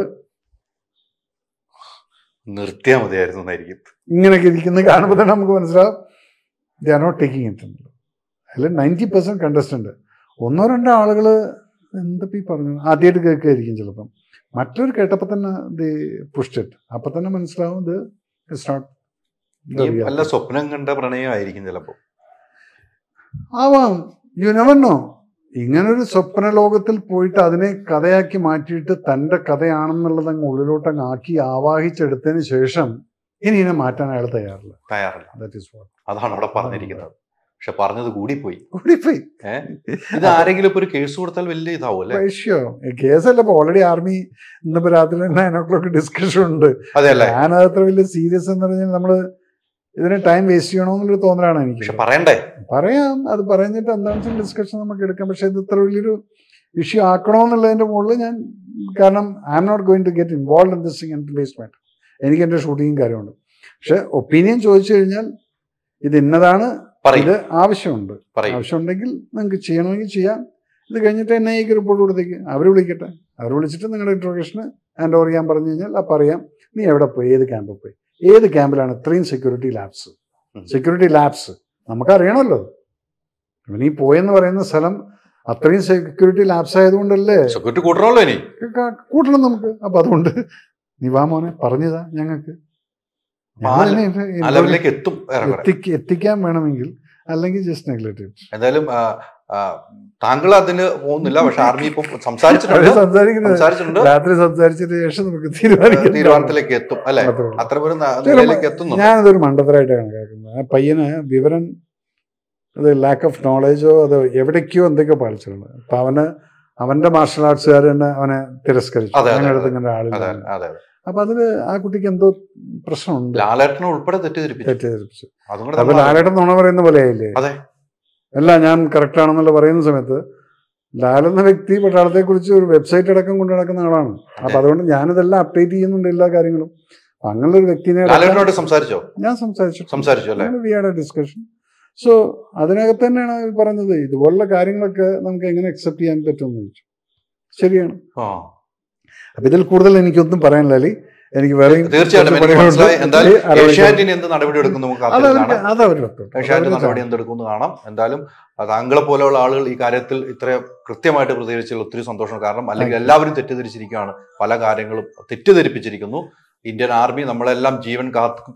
നിർത്തിയാ മതിയായിരുന്നു എന്നായിരിക്കും. ഇങ്ങനെയൊക്കെ ഇരിക്കുന്നത് കാണുമ്പോൾ തന്നെ നമുക്ക് മനസ്സിലാവും. They are not taking it അതിൽ നയന്റി പെർസെന്റ് കണ്ടസ്റ്റന്റ് ഒന്നോ രണ്ടോ ആളുകൾ എന്താ ഈ പറഞ്ഞു ആദ്യമായിട്ട് കേൾക്കുകയായിരിക്കും ചിലപ്പം. മറ്റൊരു കേട്ടപ്പോൾ തന്നെ ഇത് പുഷ്ടിട്ട് അപ്പൊ തന്നെ മനസ്സിലാവും ഇത് ഇറ്റ്സ് നോട്ട് സ്വപ്നം കണ്ട പ്രണയമായിരിക്കും ചിലപ്പോ. ആവാം. യു നെവർ നോ ഇങ്ങനൊരു സ്വപ്ന ലോകത്തിൽ പോയിട്ട് അതിനെ കഥയാക്കി മാറ്റിയിട്ട് തന്റെ കഥയാണെന്നുള്ളത് അങ്ങ് ഉള്ളിലോട്ട് അങ്ങ് ആക്കി ആവാഹിച്ചെടുത്തതിന് ശേഷം ഇനി ഇതിനെ മാറ്റാൻ അയാൾ തയ്യാറില്ല. തയ്യാറില്ല. ദാറ്റ് ഈസ് വാട്ട് അതാണ് അവിടെ പറഞ്ഞിരിക്കുന്നത്. പക്ഷെ പറഞ്ഞത് കൂടിപ്പോയി. കൂടിപ്പോയി. ഇത് ആരെങ്കിലും ഇപ്പൊ ഒരു കേസ് കൊടുത്താൽ വലിയ ഇതാവും അല്ലേ? കേസല്ല ഇപ്പൊ ഓൾറെഡി ആർമി ഇന്നിപ്പോ രാത്രി നയൻ ഓ ക്ലോക്ക് ഡിസ്കഷൻ ഉണ്ട്. അതെ അല്ലേ? ഞാനത് അത്ര വലിയ സീരിയസ് എന്ന് പറഞ്ഞാൽ നമ്മൾ ഇതിന് ടൈം വേസ്റ്റ് ചെയ്യണമെന്നുള്ളൊരു തോന്നലാണ് എനിക്ക്. പറയണ്ടേ? പറയാം. അത് പറഞ്ഞിട്ട് എന്താണെന്ന് ഡിസ്കഷൻ നമുക്ക് എടുക്കാം. പക്ഷെ ഇത് ഇത്ര വലിയൊരു ഇഷ്യൂ ആക്കണമെന്നുള്ളതിന്റെ മുകളിൽ ഞാൻ കാരണം I'm not going to get involve in this in matter എനിക്ക് എന്റെ ഷൂട്ടിങ്ങും കാര്യമുണ്ട്. പക്ഷെ ഒപ്പീനിയൻ ചോദിച്ചു കഴിഞ്ഞാൽ ഇത് ഇന്നതാണ് ഇത് ആവശ്യമുണ്ട്. ആവശ്യമുണ്ടെങ്കിൽ നിങ്ങൾക്ക് ചെയ്യണമെങ്കിൽ ചെയ്യാം. ഇത് കഴിഞ്ഞിട്ട് എന്നെ ഐക്ക് റിപ്പോർട്ട് കൊടുത്തേക്ക് അവർ വിളിക്കട്ടെ. അവർ വിളിച്ചിട്ട് നിങ്ങളുടെ ഇൻട്രോഗേഷന് ഹാൻഡ് ഓവർ ചെയ്യാൻ പറഞ്ഞു കഴിഞ്ഞാൽ അപ്പം അറിയാം നീ എവിടെ പോയി? ഏത് ക്യാമ്പിൽ പോയി? ഏത് ക്യാമ്പിലാണ് ഇത്രയും സെക്യൂരിറ്റി ലാബ്സ് സെക്യൂരിറ്റി ലാബ്സ് നമുക്കറിയണമല്ലോ. നീ പോയെന്ന് പറയുന്ന സ്ഥലം അത്രയും സെക്യൂരിറ്റി ലാബ്സ് ആയതുകൊണ്ടല്ലേ? സെക്യൂരിറ്റി കൂട്ടണമല്ലോ ഇനി. കൂട്ടണം നമുക്ക്. അപ്പൊ അതുകൊണ്ട് നിവാ മോനെ പറഞ്ഞതാ ഞങ്ങൾക്ക്. എത്തിക്കാൻ വേണമെങ്കിൽ അല്ലെങ്കിൽ ജസ്റ്റ് നെഗ്ലക്ട് എന്തായാലും താങ്കൾ അതിന് പോകുന്നില്ല. [LAUGHS] പക്ഷെ ആർമി ഇപ്പം സംസാരിച്ചിട്ടുണ്ട്. സംസാരിച്ചിട്ടുണ്ട്. രാത്രി സംസാരിച്ചതിന് ശേഷം നമുക്ക് തീരുമാനിക്കാം. തീരുമാനത്തിലേക്ക് എത്തും. അല്ലെ? അത്രേ നിലയിലേക്ക് എത്തുന്നു ഞാനതൊരു മണ്ടത്തരായിട്ടാണ് കണക്കാക്കുന്നത് ആ പയ്യന് വിവരം അത് ലാക്ക് ഓഫ് നോളേജോ അത് എവിടേക്കോ എന്തൊക്കെയോ പാലിച്ചിട്ടുണ്ട്. അപ്പൊ അവന് അവന്റെ മാർഷൽ ആർട്സുകാർ തന്നെ അവനെ തിരസ്കരിച്ചു. ഞങ്ങളുടെ. ഇങ്ങനെ ആളില്ല. അപ്പൊ അതിൽ ആ കുട്ടിക്ക് എന്തോ പ്രശ്നമുണ്ട്. ലാലേട്ടനെ ഉൾപ്പെടെ തെറ്റിദ്ധരിപ്പിച്ചു. തെറ്റിദ്ധരിപ്പിച്ചു. അപ്പൊ ലാലേട്ടൻ നുണ പറയുന്ന പോലെയായില്ലേ. അല്ല ഞാൻ കറക്റ്റാണെന്നുള്ള പറയുന്ന സമയത്ത് ലാൽ എന്ന വ്യക്തി പട്ടാളത്തെ കുറിച്ച് ഒരു വെബ്സൈറ്റ് അടക്കം കൊണ്ടു നടക്കുന്ന ആളാണ്. അപ്പൊ അതുകൊണ്ട് ഞാനിതെല്ലാം അപ്ഡേറ്റ് ചെയ്യുന്നുണ്ട് എല്ലാ കാര്യങ്ങളും. അങ്ങനെ ഒരു വ്യക്തിനെ സംസാരിച്ചോ? ഞാൻ സംസാരിച്ചു. സംസാരിച്ചു അല്ലേ? ഡിസ്കഷൻ സോ അതിനകത്ത് തന്നെയാണ് പറഞ്ഞത് ഇതുപോലുള്ള കാര്യങ്ങളൊക്കെ നമുക്ക് എങ്ങനെ അക്സെപ്റ്റ് ചെയ്യാൻ പറ്റുമെന്ന് ചോദിച്ചു. ശരിയാണ്. അപ്പൊ ഇതിൽ കൂടുതൽ എനിക്കൊന്നും പറയാനില്ല എനിക്ക് വേറെ തീർച്ചയായിട്ടും കാണാം. എന്തായാലും താങ്കളെ പോലെയുള്ള ആളുകൾ ഈ കാര്യത്തിൽ ഇത്ര കൃത്യമായിട്ട് പ്രതികരിച്ചതിൽ ഒത്തിരി സന്തോഷം കാരണം അല്ലെങ്കിൽ എല്ലാവരും തെറ്റിദ്ധരിച്ചിരിക്കുകയാണ്. പല കാര്യങ്ങളും തെറ്റിദ്ധരിപ്പിച്ചിരിക്കുന്നു. ഇന്ത്യൻ ആർമി നമ്മളെല്ലാം ജീവൻ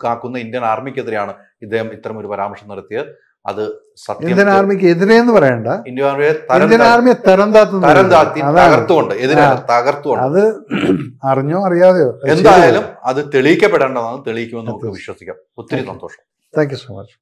കാക്കുന്ന ഇന്ത്യൻ ആർമിക്കെതിരെയാണ് ഇദ്ദേഹം ഇത്തരം ഒരു പരാമർശം നടത്തിയത്. അത് സത്യം ഇന്ത്യൻ ആർമിക്ക് എതിരെ എന്ന് പറയണ്ട. ഇന്ത്യൻ ആർമിയെ ഇന്ത്യൻ ആർമിയെ തരം താത്തുന്നു തരം താത്തി തകർത്തുകൊണ്ട് എതിരാണ് തകർത്തുകൊണ്ട്. അത് അറിഞ്ഞോ അറിയാതെയോ എന്തായാലും അത് തെളിയിക്കപ്പെടേണ്ടതാണ് തെളിയിക്കുമെന്ന് നമുക്ക് വിശ്വസിക്കാം. ഒത്തിരി സന്തോഷം. Thank you so much